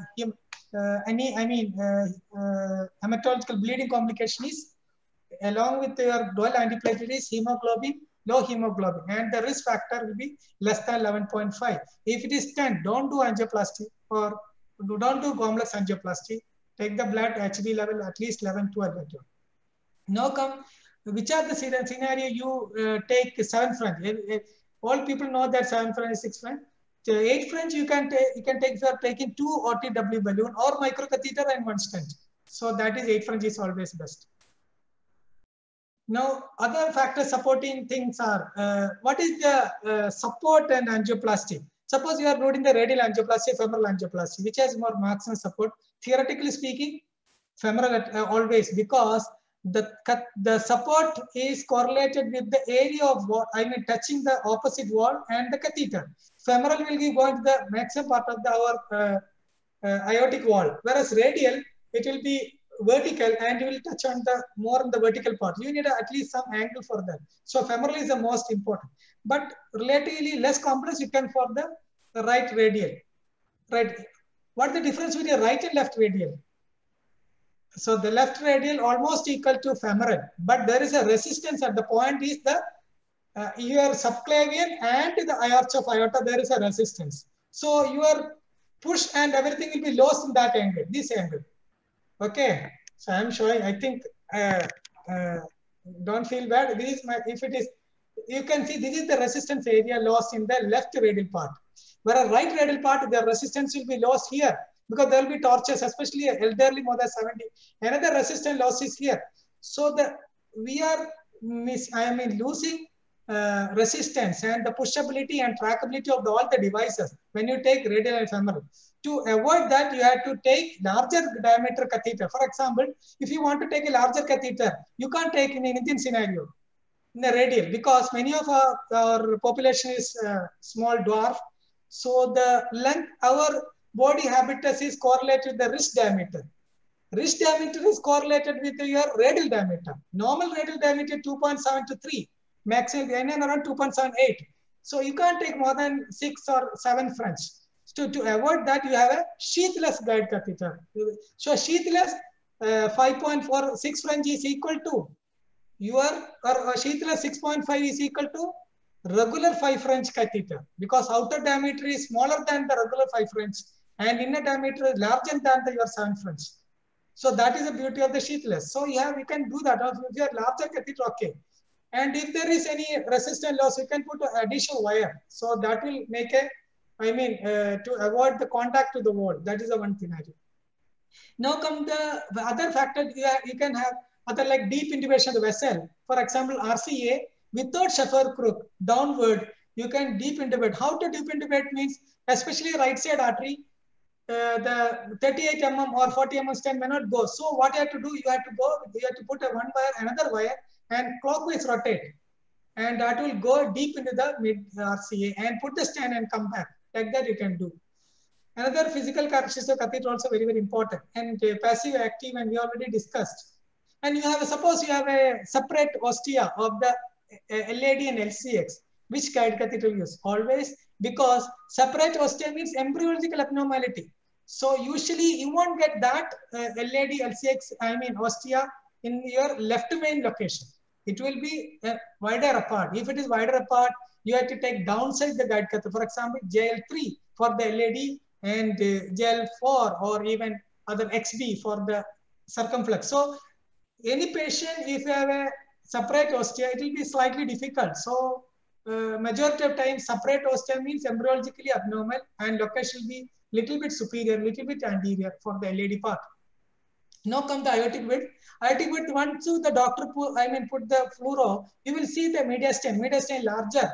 uh, any, I mean, uh, uh, hematological bleeding complication is along with your dual antiplatelets, hemoglobin, low hemoglobin, and the risk factor will be less than 11.5. If it is 10, don't do angioplasty or don't do complex angioplasty. Take the blood HB level at least 11, 12. Now come, which are the scenario you uh, take seven French? All people know that seven French is six French. So eight French you can take you can take for taking two OTW balloon or microcatheter and one stent. So that is eight French is always best. Now other factors supporting things are uh, what is the uh, support and angioplasty? Suppose you are doing the radial angioplasty, femoral angioplasty, which has more maximum support. Theoretically speaking, femoral uh, always because the the support is correlated with the area of I mean touching the opposite wall and the catheter. Femoral will be going to the maximum part of the, our uh, uh, aortic wall, whereas radial it will be vertical and you will touch on the more on the vertical part. You need at least some angle for that. So femoral is the most important, but relatively less complex you can for the, right radial. Right. What the difference between right and left radial? So the left radial almost equal to femoral, but there is a resistance at the point is the uh, your subclavian and the arch of aorta, there is a resistance. So your push and everything will be lost in that angle, this angle. Okay, so I'm showing, I think, uh, uh, don't feel bad. This is my, if it is, you can see this is the resistance area lost in the left radial part. Whereas right radial part, the resistance will be lost here because there will be torches, especially elderly more than 70. Another resistance loss is here. So the we are miss, I mean losing uh, resistance and the pushability and trackability of the, all the devices when you take radial and femoral. To avoid that, you have to take larger diameter catheter. For example, if you want to take a larger catheter, you can't take in an Indian scenario in the radial because many of our, our population is uh, small dwarf So the length, our body habitus is correlated with the wrist diameter. Wrist diameter is correlated with your radial diameter. Normal radial diameter 2.7 to 3, maximum around 2.78. So you can't take more than six or seven French. So to avoid that, you have a sheathless guide catheter. So sheathless uh, 5.46 French is equal to your or sheathless 6.5 is equal to regular 5 French catheter because outer diameter is smaller than the regular 5 French and inner diameter is larger than the, your 7 French. So that is the beauty of the sheathless. So you have you can do that. If you have larger catheter, okay. And if there is any resistance loss, you can put an additional wire. So that will make a, I mean, uh, to avoid the contact to the wall. That is the one thing I do. Now come the, the other factor you, can have other like deep intubation of the vessel. For example, RCA without Shepherd crook downward, you can deep intubate. How to deep intubate means especially right side artery, uh, the 38 mm or 40 mm stent may not go. So what you have to do, you have to go, you have to put a one wire, another wire and clockwise rotate. And that will go deep into the mid RCA and put the stent and come back. Like that you can do. Another physical characteristic of catheter also very, very important. And uh, passive active and we already discussed. And you have, a, suppose you have a separate ostia of the uh, LAD and LCX. Which guide catheter use? Always because separate ostia means embryological abnormality. So usually you won't get that uh, LAD, LCX, I mean ostia in your left main location. It will be uh, wider apart. If it is wider apart, you have to take downside the guide catheter. For example, JL3 for the LAD and uh, JL4 or even other XB for the circumflex. So any patient, if you have a separate ostia, it will be slightly difficult. So uh, majority of time, separate ostia means embryologically abnormal and location will be little bit superior, little bit anterior for the LAD part. Now come the aortic width. Aortic width, once the doctor put, I mean, put the fluoro, you will see the mediastinum, mediastinum larger.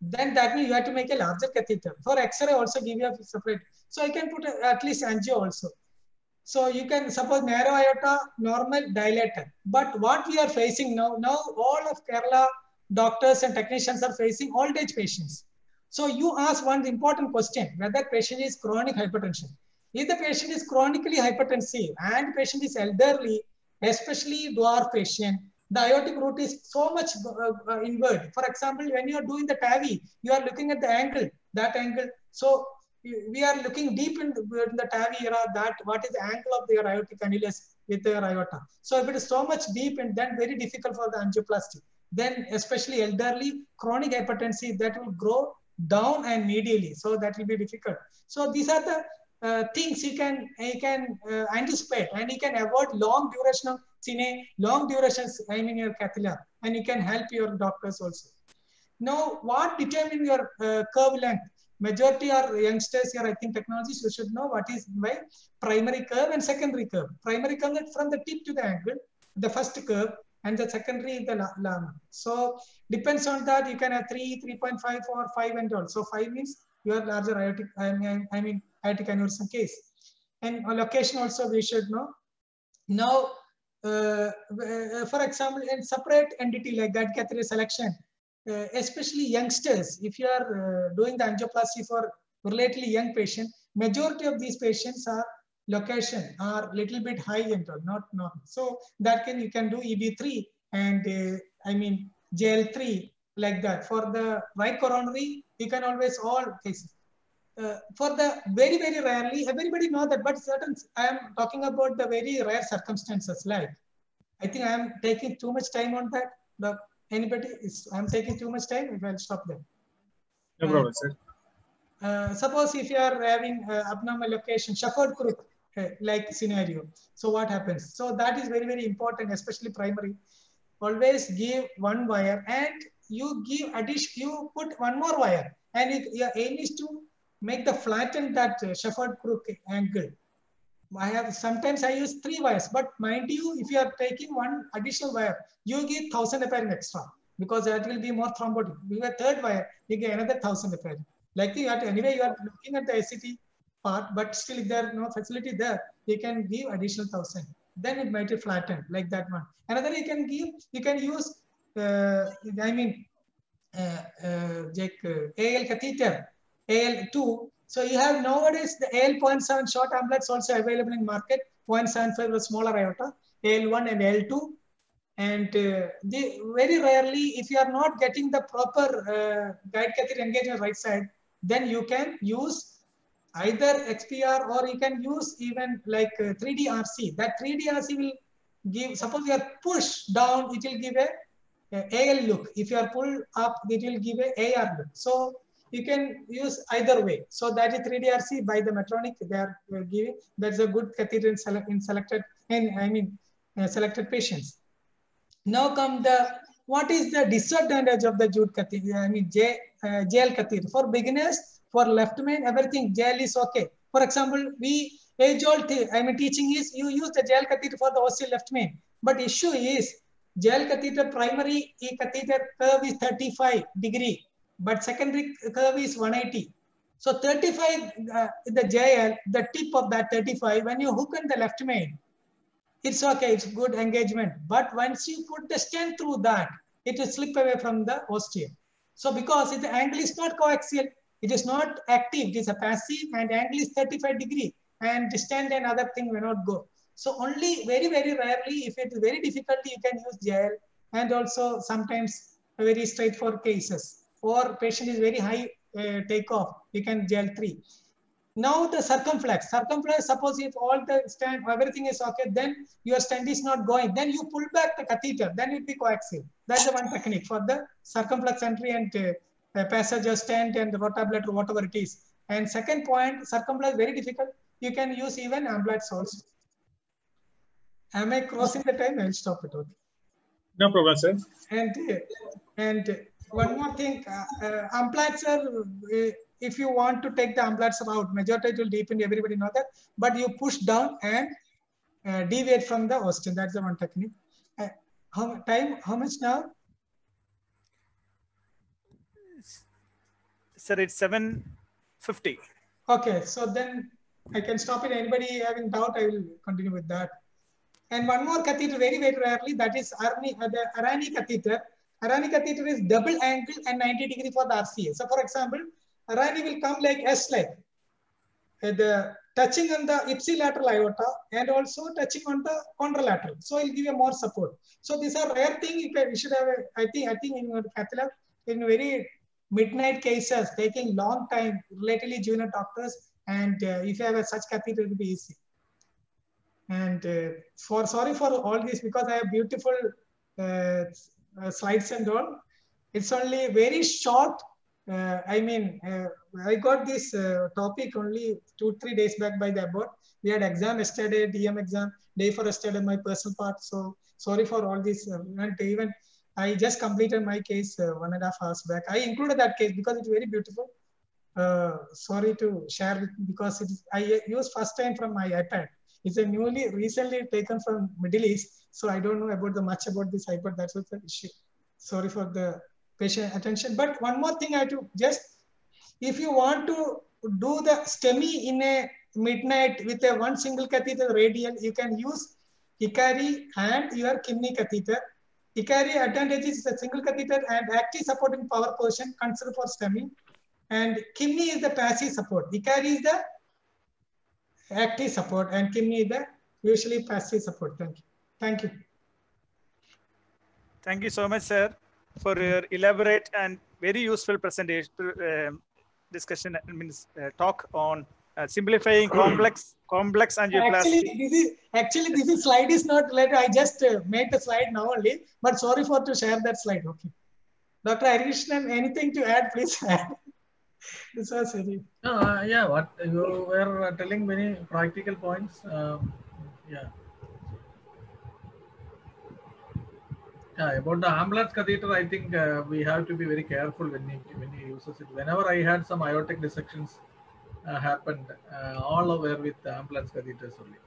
Then that means you have to make a larger catheter. For X-ray also give you a separate. So I can put a, at least angio also. So you can suppose narrow aorta, normal, dilated. But what we are facing now, now all of Kerala doctors and technicians are facing old age patients. So you ask one important question, whether patient is chronic hypertension. If the patient is chronically hypertensive and patient is elderly, especially dwarf patient, the aortic root is so much uh, uh, inward. For example, when you are doing the TAVI, you are looking at the angle, that angle. So we are looking deep in the, TAVI era that what is the angle of the aortic annulus with the aorta. So if it is so much deep and then very difficult for the angioplasty, then especially elderly chronic hypertensive that will grow down and medially. So that will be difficult. So these are the uh, things you can you can uh, anticipate and you can avoid long duration of cine, long durations I mean your catheter and you can help your doctors also. Now what determine your uh, curve length? Majority are youngsters here I think technologies you should know what is by primary curve and secondary curve. Primary curve from the tip to the angle, the first curve and the secondary is the lama. So depends on that you can have 3, 3.5 or 5 and all. So 5 means your larger aortic, I mean, I mean aortic aneurysm case. And location also we should know. Now, uh, for example, in separate entity like that catheter selection, uh, especially youngsters, if you are uh, doing the angioplasty for relatively young patient, majority of these patients are location are little bit high all, not normal. So that can you can do EB3 and uh, I mean JL3 like that. For the right coronary, you can always all cases. Uh, for the very, very rarely, everybody know that, but certain, I am talking about the very rare circumstances like, I think I am taking too much time on that. The, anybody is, I am taking too much time, if I'll stop there. No problem, sir. Uh, suppose if you are having uh, abnormal location, Shepherd crook uh, like scenario. So what happens? So that is very, very important, especially primary. Always give one wire and you give addition, you put one more wire and it, your aim is to make the flatten that uh, Shepherd crook angle. I have sometimes I use three wires, but mind you, if you are taking one additional wire, you give thousand heparin extra because that will be more thrombotic. With a third wire, you get another thousand heparin. Like you have to, anyway, you are looking at the ICT part, but still if there no facility there, you can give additional thousand. Then it might be flattened like that one. Another you can give, you can use, uh, I mean, uh, uh, like uh, AL catheter AL2. So you have nowadays the AL0.7 short Amplatz also available in market, 0.75 the smaller iota, AL1 and L2. And uh, the, very rarely, if you are not getting the proper uh, guide catheter engagement right side, then you can use either XPR or you can use even like uh, 3D RC. That 3D RC will give, suppose you are pushed down, it will give a, a AL look. If you are pulled up, it will give a AR look. So you can use either way. So that is 3DRC by the Medtronic they are giving. That's a good catheter in, in selected, in, I mean, uh, selected patients. Now come the, what is the disadvantage of the Jude catheter, I mean J, uh, JL catheter. For beginners, for left main, everything JL is okay. For example, we age old, I mean teaching is you use the JL catheter for the OC left main. But issue is JL catheter primary E catheter curve is 35 degree, but secondary curve is 180. So 35, uh, the JL, the tip of that 35, when you hook in the left main, it's okay, it's good engagement. But once you put the stent through that, it will slip away from the ostium. So because the angle is not coaxial, it is not active, it is a passive and angle is 35 degree and stent and other thing may not go. So only very, very rarely, if it is very difficult, you can use JL and also sometimes very straightforward cases or patient is very high uh, takeoff, you can JL three. Now the circumflex, circumflex, suppose if all the stand, everything is okay, then your stent is not going, then you pull back the catheter, then it will be coaxial. That's the one technique for the circumflex entry and uh, passage of stent and rotablator, whatever it is. And second point, circumflex very difficult. You can use even Amplatz also. Am I crossing the time? I'll stop it. Okay. No problem, sir. And and one more thing, uh, uh, Amplatz, uh, if you want to take the Amplatz out, majority will deepen, everybody know that, but you push down and uh, deviate from the ostium. That's the one technique. Uh, how time? How much now? Sir, it's 750. Okay, so then I can stop it. Anybody having doubt, I will continue with that. And one more catheter, very, very rarely, that is Arani, uh, the Arani catheter. Arani catheter is double angle and 90 degree for the RCA. So for example, Arani will come like S-like, uh, the touching on the ipsilateral aorta and also touching on the contralateral. So it will give you more support. So these are rare thing can, you should have, a, I think, I think in your cath lab, in very midnight cases, taking long time, relatively junior doctors, and uh, if you have a such catheter, it will be easy. And uh, for sorry for all this because I have beautiful uh, Uh, slides and all. It's only very short. Uh, I mean, uh, I got this topic only two three days back by the board. We had exam yesterday, DM exam, day for yesterday, my personal part. So sorry for all this. and even I just completed my case uh, one and a half hours back. I included that case because it's very beautiful. Uh, sorry to share because it is, I used first time from my iPad. It's a newly recently taken from Middle East, so I don't know about the much about this iPad. That's what the issue. Sorry for the patient attention. But one more thing I to just, if you want to do the STEMI in a midnight with a one single catheter radial, you can use Hikari and your Kimny catheter. Hikari advantage is a single catheter and active supporting power position considered for STEMI. And Kimny is the passive support. Hikari is the active support and is the usually passive support. Thank you. Thank you. Thank you so much, sir, for your elaborate and very useful presentation, uh, discussion, means uh, talk on uh, simplifying complex complex angioplasty. Actually, this is actually this is slide is not Let I just uh, made the slide now only, but sorry for to share that slide. Okay, Dr. Harikrishnan, anything to add, please add. was very. No, uh, yeah, what you were telling many practical points. Um, yeah. Yeah, about the Amplatz catheter, I think uh, we have to be very careful when he, when he uses it. Whenever I had some aortic dissections uh, happened, uh, all over with Amplatz catheters only.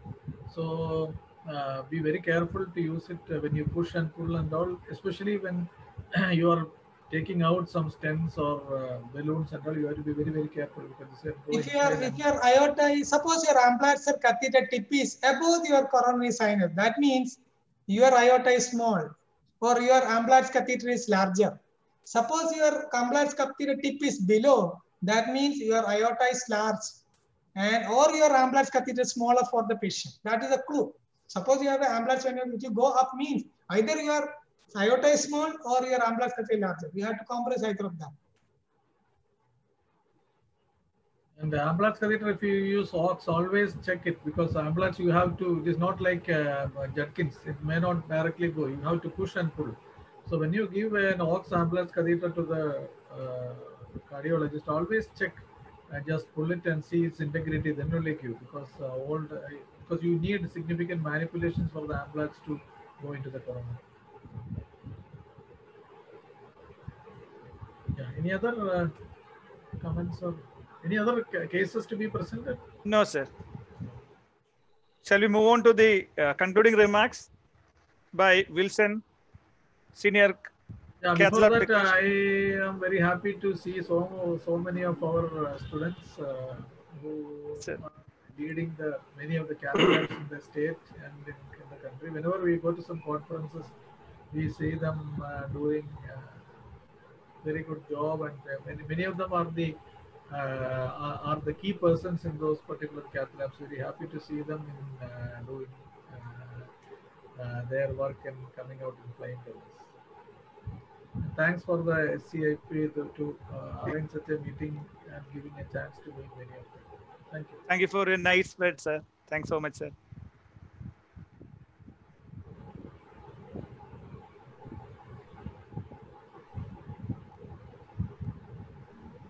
So uh, be very careful to use it when you push and pull and all, especially when you are taking out some stents or uh, balloons and all, you have to be very, very careful because if your if your aorta is suppose your Amplatz catheter tip is above your coronary sinus, that means your aorta is small or your Amplatz catheter is larger. Suppose your Amplatz catheter tip is below, that means your aorta is large and or your Amplatz catheter is smaller for the patient. That is a clue. Suppose you have an Amplatz when you, which you go up means either your aorta is small or your is larger. You have to compress either of them. And the Amplatz catheter, if you use ox, always check it because Amplatz you have to, it is not like uh, Judkins. It may not directly go. You have to push and pull. So when you give an ox Amplatz catheter to the uh, cardiologist, always check and just pull it and see its integrity. Then only give because uh, old because you need significant manipulations for the Amplatz to go into the corona. Yeah. Any other uh, comments or any other cases to be presented? No, sir. Shall we move on to the uh, concluding remarks by Wilson, senior Yeah, before that, technician? I am very happy to see so so many of our uh, students uh, who are leading the many of the labs in the state and in, in the country. Whenever we go to some conferences, we see them uh, doing very good job, and uh, many many of them are the uh, are, are the key persons in those particular cath labs. Very happy to see them in uh, doing their work and coming out in flying colors. Thanks for the SCIP to, to arrange such a meeting and giving a chance to meet many of them. Thank you. Thank you for a nice words, sir. Thanks so much, sir.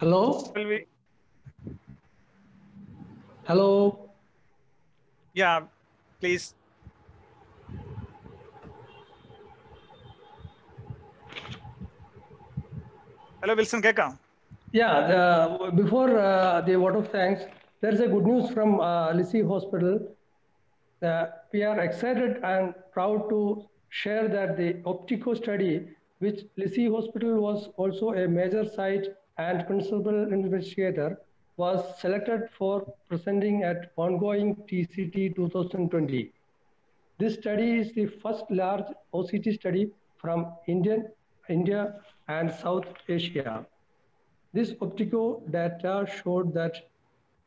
Hello? Hello? Yeah, please. Hello, Wilson Kekam. Yeah, the, before uh, the vote of thanks, there's a good news from uh, Lisie Hospital. Uh, we are excited and proud to share that the Optico study, which Lisie Hospital was also a major site and principal investigator, was selected for presenting at ongoing TCT 2020. This study is the first large OCT study from Indian, India and South Asia. This Optico data showed that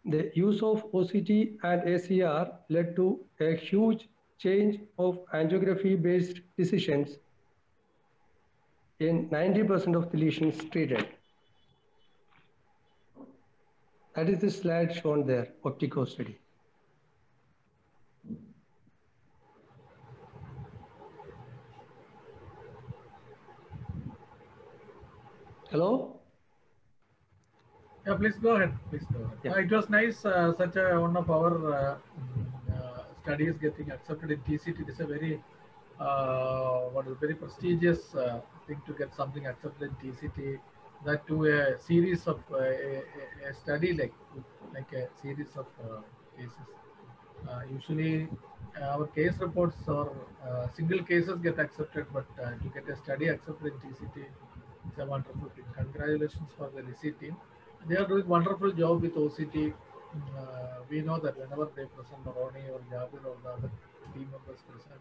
the use of OCT and ACR led to a huge change of angiography-based decisions in 90% of the lesions treated. That is the slide shown there, Optico study. Hello? Yeah, please go ahead. Please go ahead. Yeah. Uh, it was nice. Uh, such a one of our uh, uh, studies getting accepted in TCT. It is a very uh, what is very prestigious uh, thing to get something accepted in TCT. That to a series of uh, a, a- study like like a series of uh, cases. Uh, usually, uh, our case reports or uh, single cases get accepted, but uh, to get a study accepted in TCT, it's a wonderful thing. Congratulations for the Lisie team. They are doing wonderful job with OCT. We know that whenever they present Maroni or Jabir or the other team members present,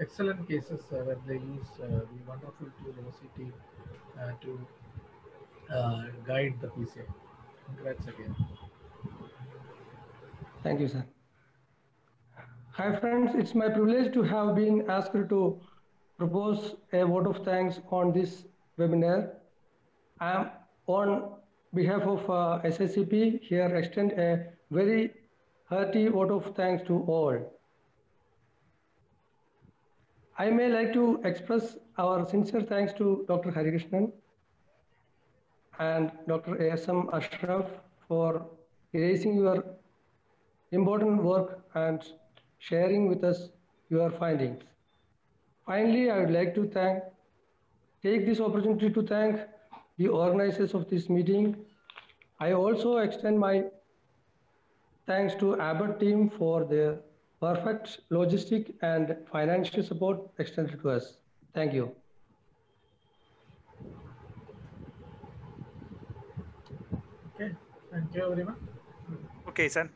excellent cases where they use the wonderful tool OCT to uh, guide the PCI. Congrats again. Thank you, sir. Hi, friends. It's my privilege to have been asked to propose a vote of thanks on this webinar. I am on behalf of uh, SSCP here extend a very hearty vote of thanks to all. I may like to express our sincere thanks to Dr. Harikrishnan and Dr. ASM Ashraf for erasing your important work and sharing with us your findings. Finally, I would like to thank, take this opportunity to thank the organizers of this meeting. I also extend my thanks to Abbott team for their perfect logistic and financial support extended to us. Thank you. Okay, thank you very much. Okay, sir.